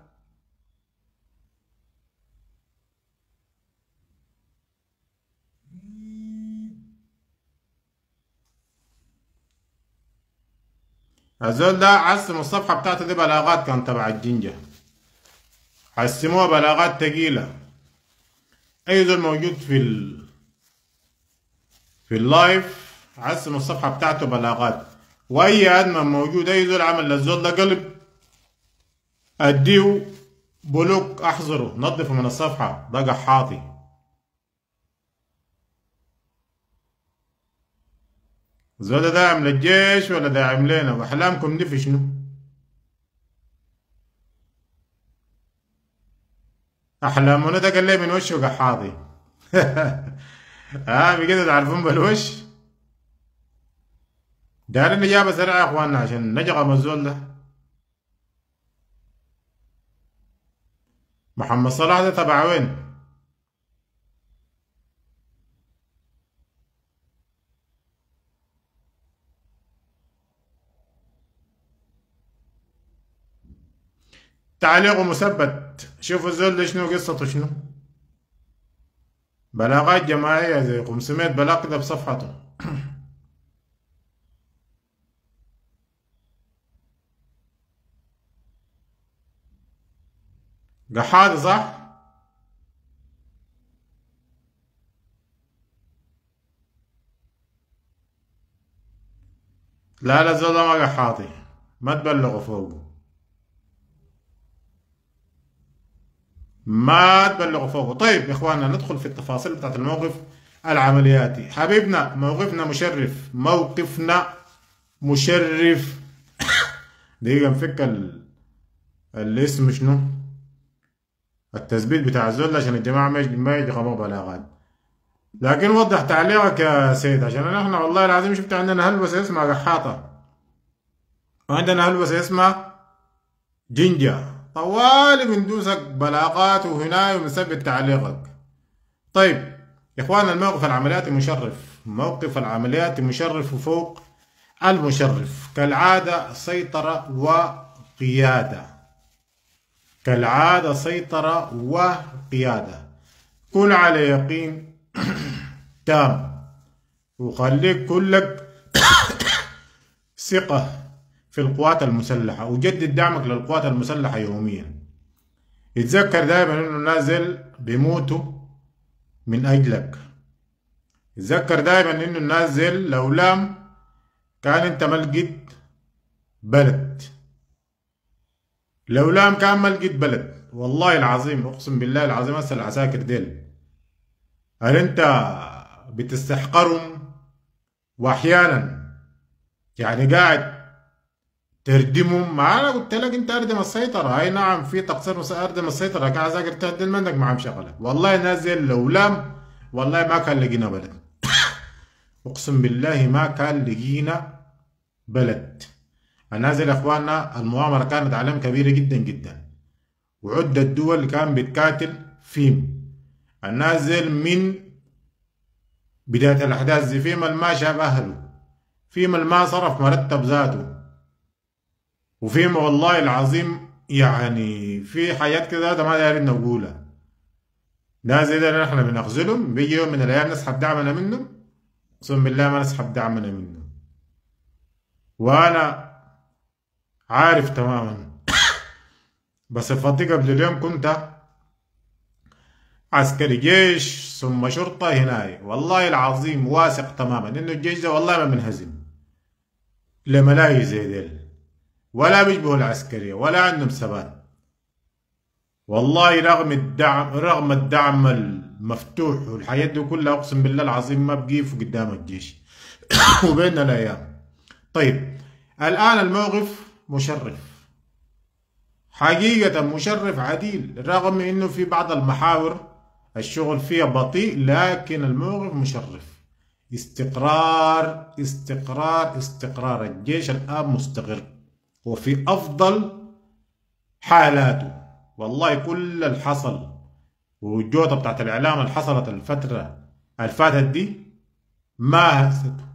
الزول ده عسم الصفحة بتاعته دي بلاغات كان تبع الجنجة. عسموها بلاغات تقيلة. أي زول موجود في ال... في اللايف عسم الصفحة بتاعته بلاغات. وأي أدمن موجود أي زول عمل للزول ده قلب. أديه block أحظره. نظفه من الصفحة. ده قحاطي الزول داعم للجيش ولا داعم لنا وأحلامكم دي في شنو؟ أحلامنا ده قال لي من وشه قحاطي ها بكده تعرفون بالوش دارين إجابة سريعة يا إخواننا عشان نجغم الزول ده محمد صلاح ده تبع وين؟ تعليق مثبت. شوفوا الزول شنو قصته شنو؟ بلاغات جماعية زي 500 بلاغ كده بصفحته. قحاطي صح؟ لا لا ده ما قحاطي ما تبلغوا فوقه. ما تبلغوا فوقه. طيب يا إخواننا ندخل في التفاصيل بتاعت الموقف العملياتي. حبيبنا موقفنا مشرف. موقفنا مشرف. دقيقة نفك ال... الاسم شنو؟ التثبيت بتاع الزول عشان الجماعة ما يج- ما يدغموا بلاغات لكن وضح تعليقك يا سيد عشان إحنا والله العظيم شفت عندنا هلوسة اسمها قحاطة وعندنا هلوسة اسمها جنجة. طوالي بندوسك بلاغات وهنا وبنثبت تعليقك. طيب يا اخوان الموقف العملياتي مشرف. موقف العملياتي مشرف وفوق المشرف. كالعادة سيطرة وقيادة. كالعادة سيطرة وقيادة. كن على يقين تام. وخليك كلك ثقة. في القوات المسلحة وجدد دعمك للقوات المسلحة يوميا. يتذكر دائما أنه نازل بيموتوا من أجلك. يتذكر دائما أنه الناس زل لولام كان أنت ما لقيت بلد. لولام كان ما لقيت بلد. والله العظيم أقسم بالله العظيم هسه العساكر ديل. هل أنت بتستحقرهم؟ واحيانا يعني قاعد تردمهم ما أنا قلت لك أنت أردم السيطرة. أي نعم في تقصير أردم السيطرة لكن عساكر تهدل منك معهم شغلة. والله نازل لو لام والله ما كان لقينا بلد. أقسم بالله ما كان لقينا بلد. النازل أخواننا المؤامرة كانت عليهم كبيرة جدا جدا. وعدة دول كان بتقاتل فيهم. النازل من بداية الأحداث دي فيما ما شاف أهله. فيما ما صرف مرتب ذاته. وفيما والله العظيم يعني في حاجات كده ده ما دايرين نقولها ده زي ده إحنا بنخذلهم بيجي يوم من الأيام نسحب دعمنا منهم أقسم بالله ما نسحب دعمنا منهم. وأنا عارف تماما. بس الفترة قبل اليوم كنت عسكري جيش ثم شرطة هناي. والله العظيم واثق تماما. إنه الجيش ده والله ما بنهزم. لملاهي زي ديل ولا بيشبهوا العسكرية ولا عندهم ثبات والله رغم الدعم رغم الدعم المفتوح والحياة دي كلها أقسم بالله العظيم ما بقيفوا قدام الجيش. وبيننا الأيام. طيب الآن الموقف مشرف. حقيقة مشرف عديل رغم إنه في بعض المحاور الشغل فيها بطيء لكن الموقف مشرف. استقرار استقرار استقرار. الجيش الآن مستقر. وفي أفضل حالاته. والله كل اللي حصل والجودة بتاعت الإعلام اللي حصلت الفترة الفاتت دي ما هزته.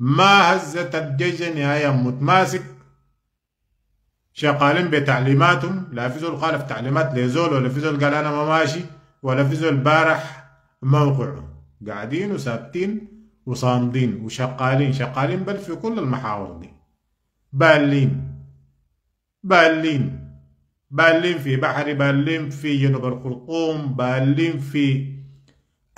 ما هزت الجيش نهاية متماسك. شغالين بتعليماتهم لا في زول خالف تعليمات لزول ولا في زول قال أنا ما ماشي ولا في زول بارح موقعه. قاعدين وثابتين وصامدين وشغالين شغالين بل في كل المحاور دي. بالين بالين بالين في بحري بالين في جنوب الخرطوم بالين في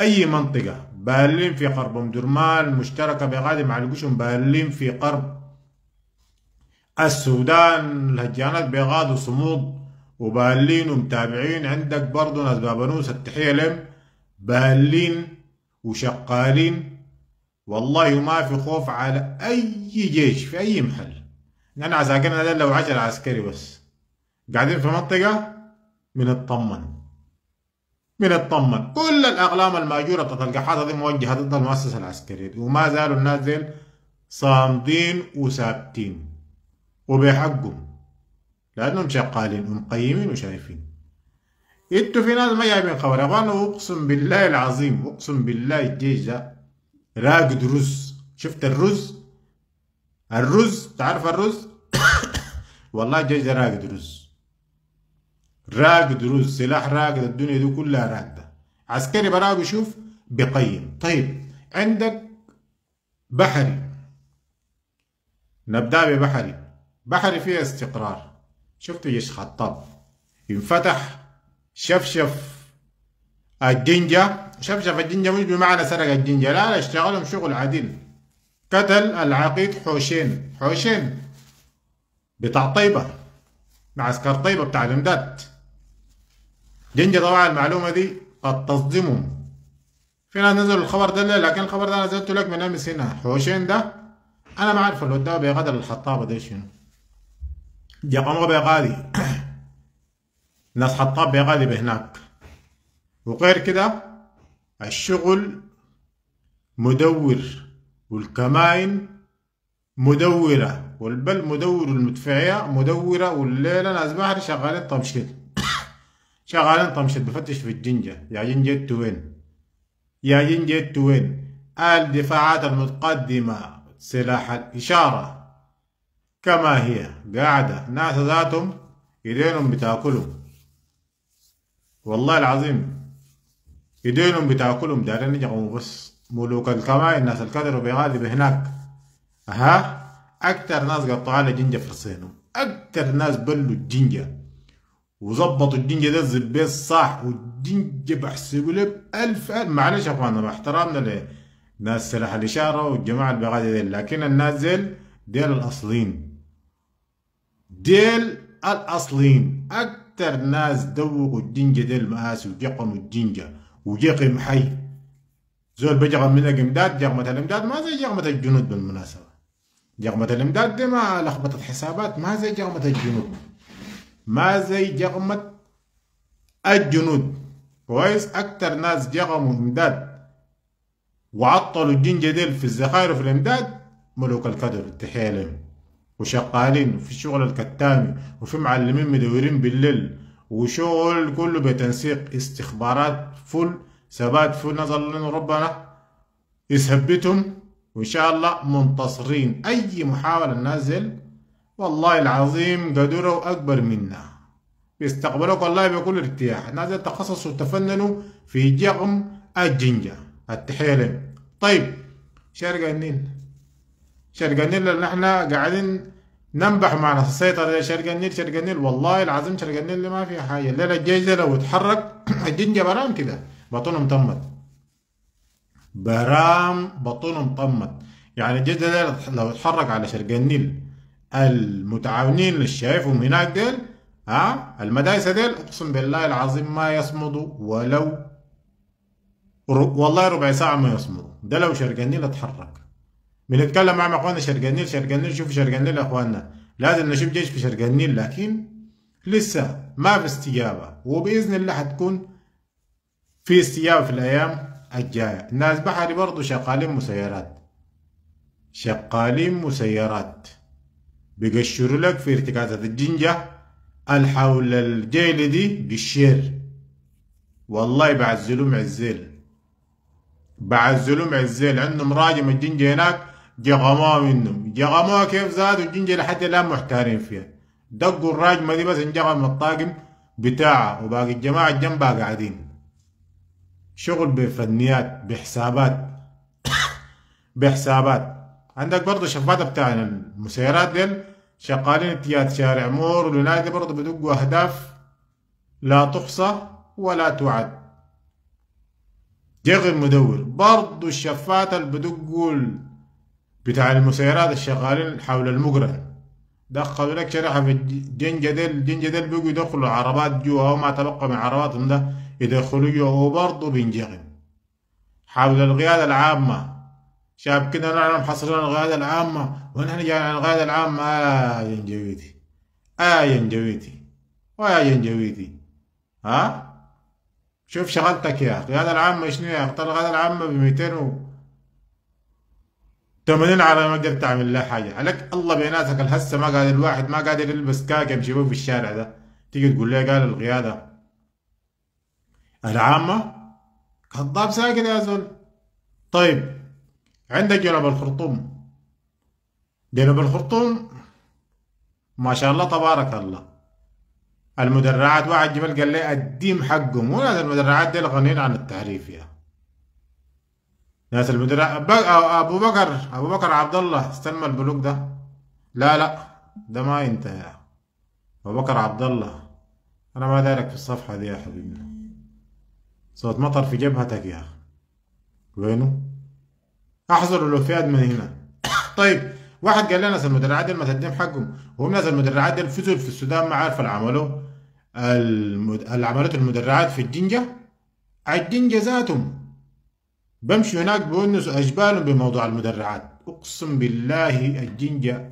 أي منطقة. بالين في قرب ام درمان مشتركة بغادي مع القشم بالين في قرب السودان الهجانات بيغاد وصمود وبالين ومتابعين عندك برضو ناس بابنوس التحية لهم بالين وشغالين والله ما في خوف على أي جيش في أي محل. نحن عساكرنا ده لو عجل عسكري بس. قاعدين في منطقة من الطمن. من الطمن. كل الأقلام المأجورة بتاعت القحاطة دي موجهة ضد المؤسسة العسكرية وما زالوا الناس صامدين وثابتين. وبحقهم لأنهم شغالين ومقيمين وشايفين. إنتوا في ناس ما جايبين خبر. اخوانا أقسم بالله العظيم أقسم بالله الجيش ده راقد رز. شفت الرز؟ الرز تعرف الرز؟ والله الجيش راقد رز. راقد رز سلاح راقد الدنيا دي كلها راقدة. عسكري براقه يشوف بقيم طيب عندك بحري. نبدأ ببحري. بحري فيها استقرار. شفتوا جيش خطاب؟ انفتح شفشف الجنجة. شفشف الجنجة مش بمعنى سرق الجنجة لا لا اشتغلهم شغل عديل. قتل العقيد حوشين. حوشين بتاع طيبة مع عسكر طيبة بتاع الامداد. جنجة طبعا المعلومة دي قد تصدمهم. في ناس نزلوا الخبر ده ليه لكن الخبر ده نزلته لك من أمس هنا. حوشين ده أنا ما أعرف اللي قدامه بيغادر الحطابة ده شنو. جقمه بيغادي. ناس حطاب بيغادي بهناك. وغير كده الشغل مدور. والكماين مدورة والبل مدور والمدفعية مدورة والليلة ناس بحر شغالين طمشيل. شغالين طمشيل بفتش في الجنجة. يا جنجة وين؟ يا جنجة وين؟ الدفاعات المتقدمة سلاح الإشارة. كما هي قاعدة ناس ذاتهم إيدينهم بتأكلهم. والله العظيم إيدينهم بتأكلهم دارين يجمعوا بس ملوك الكماين الناس الكدر بيغادي بهناك. ها أكتر ناس قطعوا على جنجة في رصينهم أكتر ناس بلوا الجنجة. وظبطوا الجنجة ده الزبيط صح والجنجة بحسبوا له ألف ألف. معلش يا اخوانا مع احترامنا لناس سلاح الإشارة والجماعة البغادي ديل. لكن الناس ديل ديل الأصلين ديل الأصلين أكتر ناس دوقوا الجنجة ديل مآسي وجقموا الجنجة. وجقم حي زول بجغم من الإمداد جغمة الإمداد ما زي جغمة الجنود بالمناسبة. جغمة الإمداد دي ما لخبطت حسابات ما زي جغمة الجنود. ما زي جغمة الجنود. كويس أكتر ناس جغموا إمداد وعطلوا الجنجة ديل في الذخائر وفي الإمداد ملوك الكدر التحية وشغالين وفي شغل الكتامي وفي معلمين مدورين بالليل وشغل كله بتنسيق استخبارات فل ثبات لنا ربنا يثبتهم وإن شاء الله منتصرين. أي محاولة نازل والله العظيم قدروا أكبر منا. بيستقبلوك والله بكل ارتياح. نازل تخصصوا وتفننوا في جغم الجنجة التحية لهم طيب شرق النيل. شرق النيل اللي نحن قاعدين ننبح معنا. السيطرة شرق النيل شرق النيل. والله العظيم شرق النيل اللي ما فيها حاجة. الليلة الجيش لو اتحرك الجنجة برام كده. بطنهم طمت برام بطنهم طمت يعني الجيش ده لو اتحرك على شرق النيل المتعاونين اللي شايفهم هناك ديل ها المدايسة ديل اقسم بالله العظيم ما يصمدوا ولو والله ربع ساعة ما يصمدوا. ده لو شرق النيل اتحرك. بنتكلم مع اخواننا شرق النيل شرق النيل شوفوا شرق النيل يا اخواننا. لازم نشوف جيش في شرق النيل لكن لسه ما في استجابة وبإذن الله حتكون في استجابة في الأيام الجاية. الناس بحري برضو شغالين مسيرات. شغالين مسيرات. بيقشروا لك في ارتكازات الجنجة الحول الجيل دي بالشير والله بعزلهم عزيل. بعزلهم عزيل. عندهم راجم الجنجة هناك جغموها منهم. جغموها كيف زادوا؟ الجنجة لحد الآن محتارين فيها. دقوا الراجمة دي بس انجغم الطاقم بتاعها وباقي الجماعة جنبها قاعدين. شغل بفنيات بحسابات. بحسابات. عندك برضه شفاتة بتاع المسيرات ديل شغالين اتجاه شارع مور والولاية برضه بدقوا أهداف لا تحصى ولا تعد. جغل مدور برضه الشفات اللي بدقوا بتاع المسيرات الشغالين حول المقرن دخلوا لك شريحة في الجنجة ديل. الجنجة ديل بيجوا يدخلوا عربات جوا وما تبقى من عرباتهم ده. يدخلوا جوا وبرضه بينجغم حول القيادة العامة. شاب كده نحن محصلين القيادة العامة ونحن جايين على القيادة العامة. آه يا جنجويتي آه يا جنجويتي ويا جنجويتي ها؟ شوف شغلتك يا القيادة العامة شنو يا اختار القيادة العامة ب 200 و 80 على ما قدرت تعمل لها حاجة. عليك الله بيناتك الهسة ما قادر الواحد ما قادر يلبس كاك يمشي في الشارع ده. تيجي تقول لي قال القيادة العامة. كذاب ساكت يا زول. طيب عندك جنوب الخرطوم. جنوب الخرطوم ما شاء الله تبارك الله. المدرعات واحد جبل قال لي الديم حقهم وناس المدرعات دي غنيين عن التعريف يا. ناس المدرع أبو بكر أبو بكر عبد الله استلم البلوك ده. لا لا ده ما انتهى أبو بكر عبد الله أنا ما دارك في الصفحة دي يا حبيبنا. صوت مطر في جبهتك يا أخي. وينه؟ احذروا الوفيات من هنا. طيب واحد قال لنا ناس المدرعات دي ما تديهم حقهم. وهم ناس المدرعات دي فزوا في السودان ما عارف العملوا المد... عملت المدرعات في الجنجة الجنجة ذاتهم. بمشوا هناك بونسوا أجبالهم بموضوع المدرعات. أقسم بالله الجنجة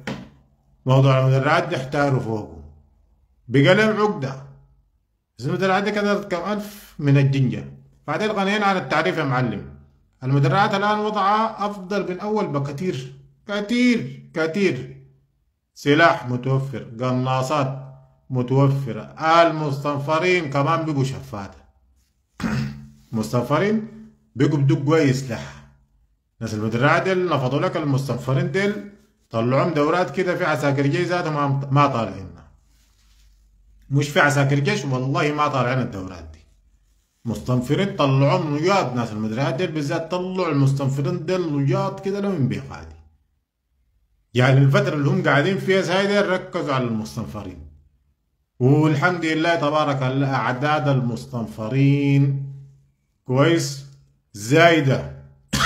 موضوع المدرعات دي احتاروا فوقه. بقلم عقدة. بس المدرعات دي كانت كم ألف؟ من الجنجة بعدين غنيين عن التعريف يا معلم. المدرعات الآن وضعها أفضل من أول بكثير كثير كثير سلاح متوفر قناصات متوفرة المستنفرين كمان بقوا شفاتة مستنفرين بقوا بدقوا أي سلاح ناس المدرعات ديل نفضوا لك المستنفرين ديل طلعوهم دورات كده في عساكر جيش ذاتهم ما طالعين مش في عساكر جيش والله ما طالعين الدورات دي. مستنفرين طلعوهم نياض ناس المدرعات ديل بالذات طلعوا المستنفرين ديل نياض كده لهم بيقادي يعني الفترة اللي هم قاعدين فيها هاي ديل ركزوا على المستنفرين. والحمد لله تبارك الله أعداد المستنفرين كويس زايدة.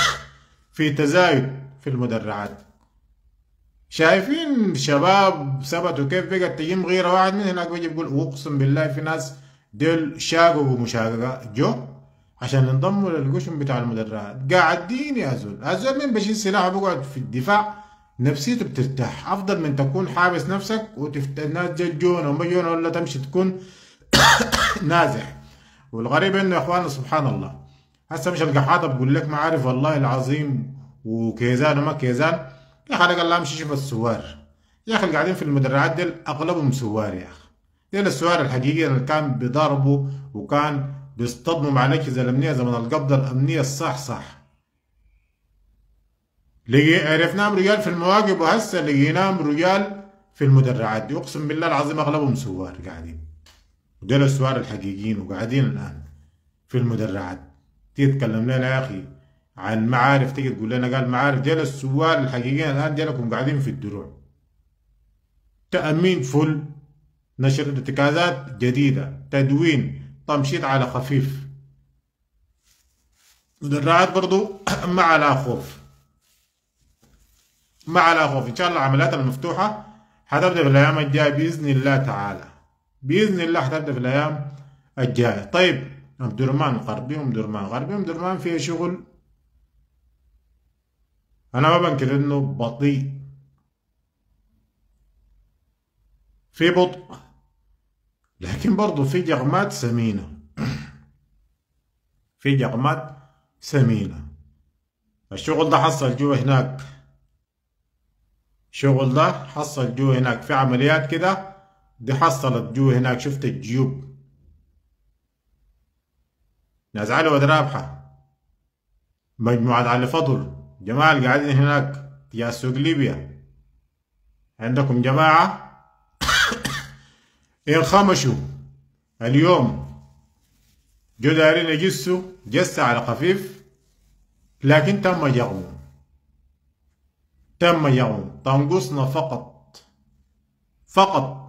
في تزايد في المدرعات. شايفين شباب ثبتوا كيف بقت تجيم غير واحد من هناك بيجي بيقول أقسم بالله في ناس دول شاقوا بمشاقة جو؟ عشان ينضموا للقشم بتاع المدرعات قاعدين يا زول. الزول من بشيل سلاح بيقعد في الدفاع. نفسيته بترتاح. أفضل من تكون حابس نفسك وتفت الناس جون وما جون ولا تمشي تكون نازح. والغريب إنه يا اخوانا سبحان الله. هسه مش القحاطه بقول لك ما عارف والله العظيم وكيزان وما كيزان. يا أخي قال امشي شوف الثوار. يا أخي قاعدين في المدرعات ديل أغلبهم ثوار يا أخي. ديل الثوار الحقيقي اللي كان بيضربوا وكان بيصطدموا مع الاجهزه الأمنية زمن القبضة الأمنية الصح صح. لقي عرفناهم رجال في المواقف وهسه لقيناهم رجال في المدرعات. دي أقسم بالله العظيم أغلبهم ثوار قاعدين. ودول الثوار الحقيقيين وقاعدين الآن في المدرعات. تيجي تتكلم لنا يا أخي عن معارف تيجي تقول لنا قال معارف. ديل السوار الحقيقيين الآن ديلكم قاعدين في الدروع. تأمين فل نشر ارتكازات جديدة تدوين تمشيط على خفيف. مدرعات برضو ما على خوف. ما على خوف. إن شاء الله العمليات المفتوحة حتبدأ في الأيام الجاية بإذن الله تعالى. بإذن الله حتبدأ في الأيام الجاية. طيب أم درمان غربي أم درمان غربي. أم درمان فيها شغل. أنا ما بنكر إنه بطيء. في بطء. لكن برضو في جغمات سمينة. في جغمات سمينة. الشغل ده حصل جوا هناك. الشغل ده حصل جوا هناك. في عمليات كده دي حصلت جوا هناك. شفت الجيوب. ناس علي ودرابحة مجموعة علي فضل. جماعة اللي قاعدين هناك. يا سوق ليبيا. عندكم جماعة؟ انخمشوا اليوم جو دايرين يجسوا جسة على خفيف لكن تم جغمه تم جغمه تنقصنا فقط. فقط.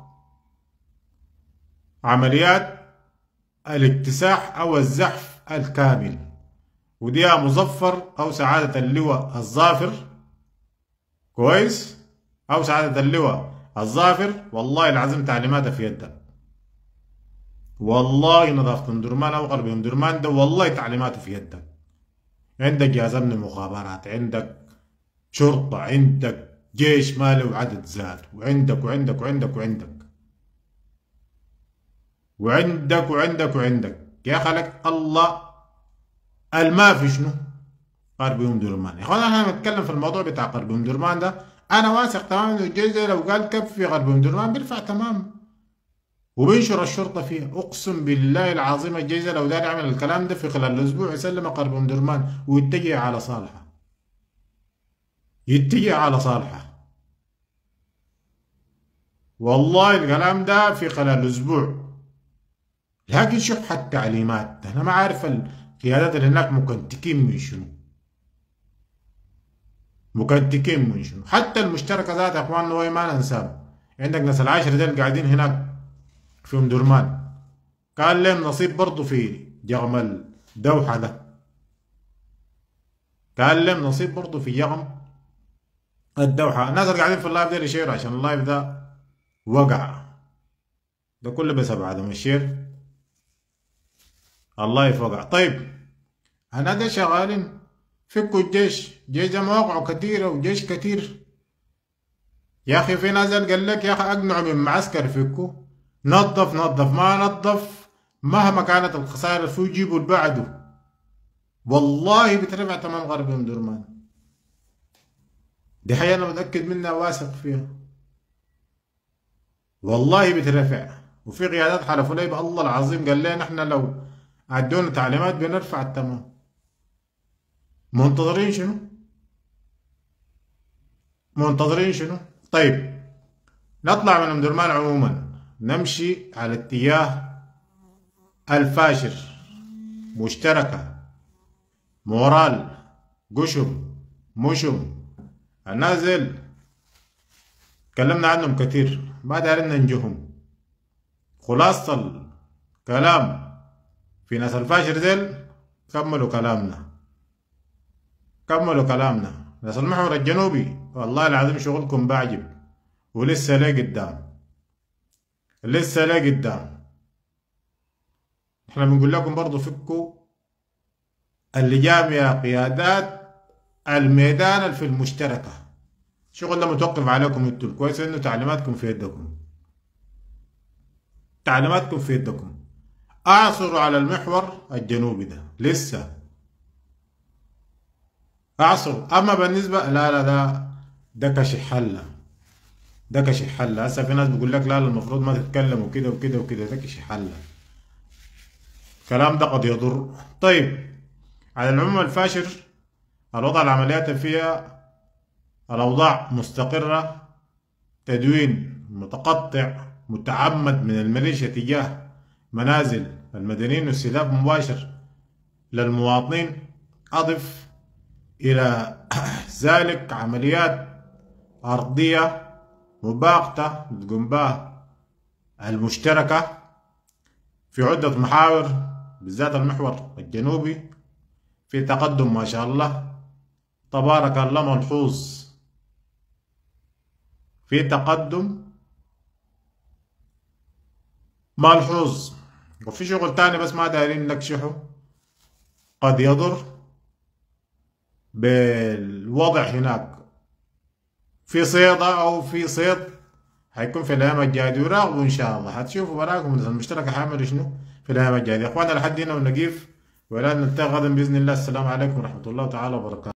عمليات الاكتساح أو الزحف الكامل. ودي مظفر أو سعادة اللواء الظافر. كويس؟ أو سعادة اللواء. الظافر والله العظيم تعليماتها في يدك والله نظافة درمان أو غرب درمان ده والله تعليماته في يدك عندك جهاز أمن مخابرات عندك شرطة عندك جيش ما له عدد ذات وعندك وعندك وعندك وعندك. وعندك وعندك وعندك. يا خلق الله الما في شنو؟ قرب يوم درمان يا إخوان إحنا نتكلم في الموضوع بتاع قرب يوم درمان ده. أنا واثق تماما انه الجيش لو قال كف في غرب ام درمان بيرفع تمام. وبينشر الشرطة فيها أقسم بالله العظيم الجيش لو دار يعمل الكلام ده في خلال الأسبوع يسلم قرب ام درمان ويتجه على صالحه. يتجه على صالحه. والله الكلام ده في خلال أسبوع. لكن شوف التعليمات أنا ما عارف القيادات اللي هناك مكنتكين من شنو. مكنتكين من شنو؟ حتى المشتركة ذات اخواننا وهي ما ننساها عندك ناس العاشرة ديل قاعدين هناك في ام درمان. كان لهم نصيب برضه في جغم الدوحة ده. كان لهم نصيب برضه في جغم الدوحة. الناس اللي قاعدين في اللايف ديل يشيروا عشان اللايف ده وقع. ده كله بسبب عدم الشير. الله يفوقع طيب أنا ده شغالين فكوا الجيش جيش ده مواقعه كثيرة وجيش كثير. يا أخي في ناس قال لك يا أخي اقنعوا من معسكر فكوا نظف نظف ما نظف. مهما كانت الخسائر فيه يجيبوا بعده. والله بترفع تمام غرب ام درمان. دي حاجة أنا متأكد منها واثق فيها. والله بترفع. وفي قيادات حلفوا لي بالله العظيم قال لي نحن لو عدونا تعليمات بنرفع التمام. منتظرين شنو منتظرين شنو طيب نطلع من ام درمان عموما نمشي على اتجاه الفاشر مشتركة مورال قشم مشم النازل تكلمنا عنهم كثير ما دارين ننجهم خلاصة الكلام في ناس الفاشر ديل كملوا كلامنا كملوا كلامنا. ناس المحور الجنوبي والله العظيم شغلكم بعجب. ولسه ليه قدام. لسه ليه قدام. إحنا بنقول لكم برضو فكوا. اللجام يا قيادات الميدان في المشتركة. ده متوقف عليكم أنتوا كويس إنه تعليماتكم في يدكم. تعليماتكم في يدكم. اعصروا على المحور الجنوبي ده. لسه. اعصروا أما بالنسبة لا لا ده ده كشح حلة. ده كشح حلة. هسه في ناس بيقول لك لا المفروض ما تتكلم وكده وكده وكده. ده كشح حلة. الكلام ده قد يضر. طيب على العموم الفاشر الوضع العمليات فيها الأوضاع مستقرة تدوين متقطع متعمد من الميليشيا تجاه منازل المدنيين واستهداف مباشر للمواطنين أضف إلى ذلك عمليات أرضية مباغتة بها المشتركة في عدة محاور بالذات المحور الجنوبي في تقدم ما شاء الله تبارك الله ملحوظ. في تقدم ملحوظ. وفي شغل تاني بس ما دايرين نكشحه قد يضر. بالوضع هناك. في صيدة أو في صيد حيكون في الأيام الجاية وراقبوا إن شاء الله. حتشوفوا براكم المشتركة حامل شنو؟ في الأيام الجاية يا إخوانا لحد هنا ونقيف ولا نلتقي غدا بإذن الله. السلام عليكم ورحمة الله تعالى وبركاته.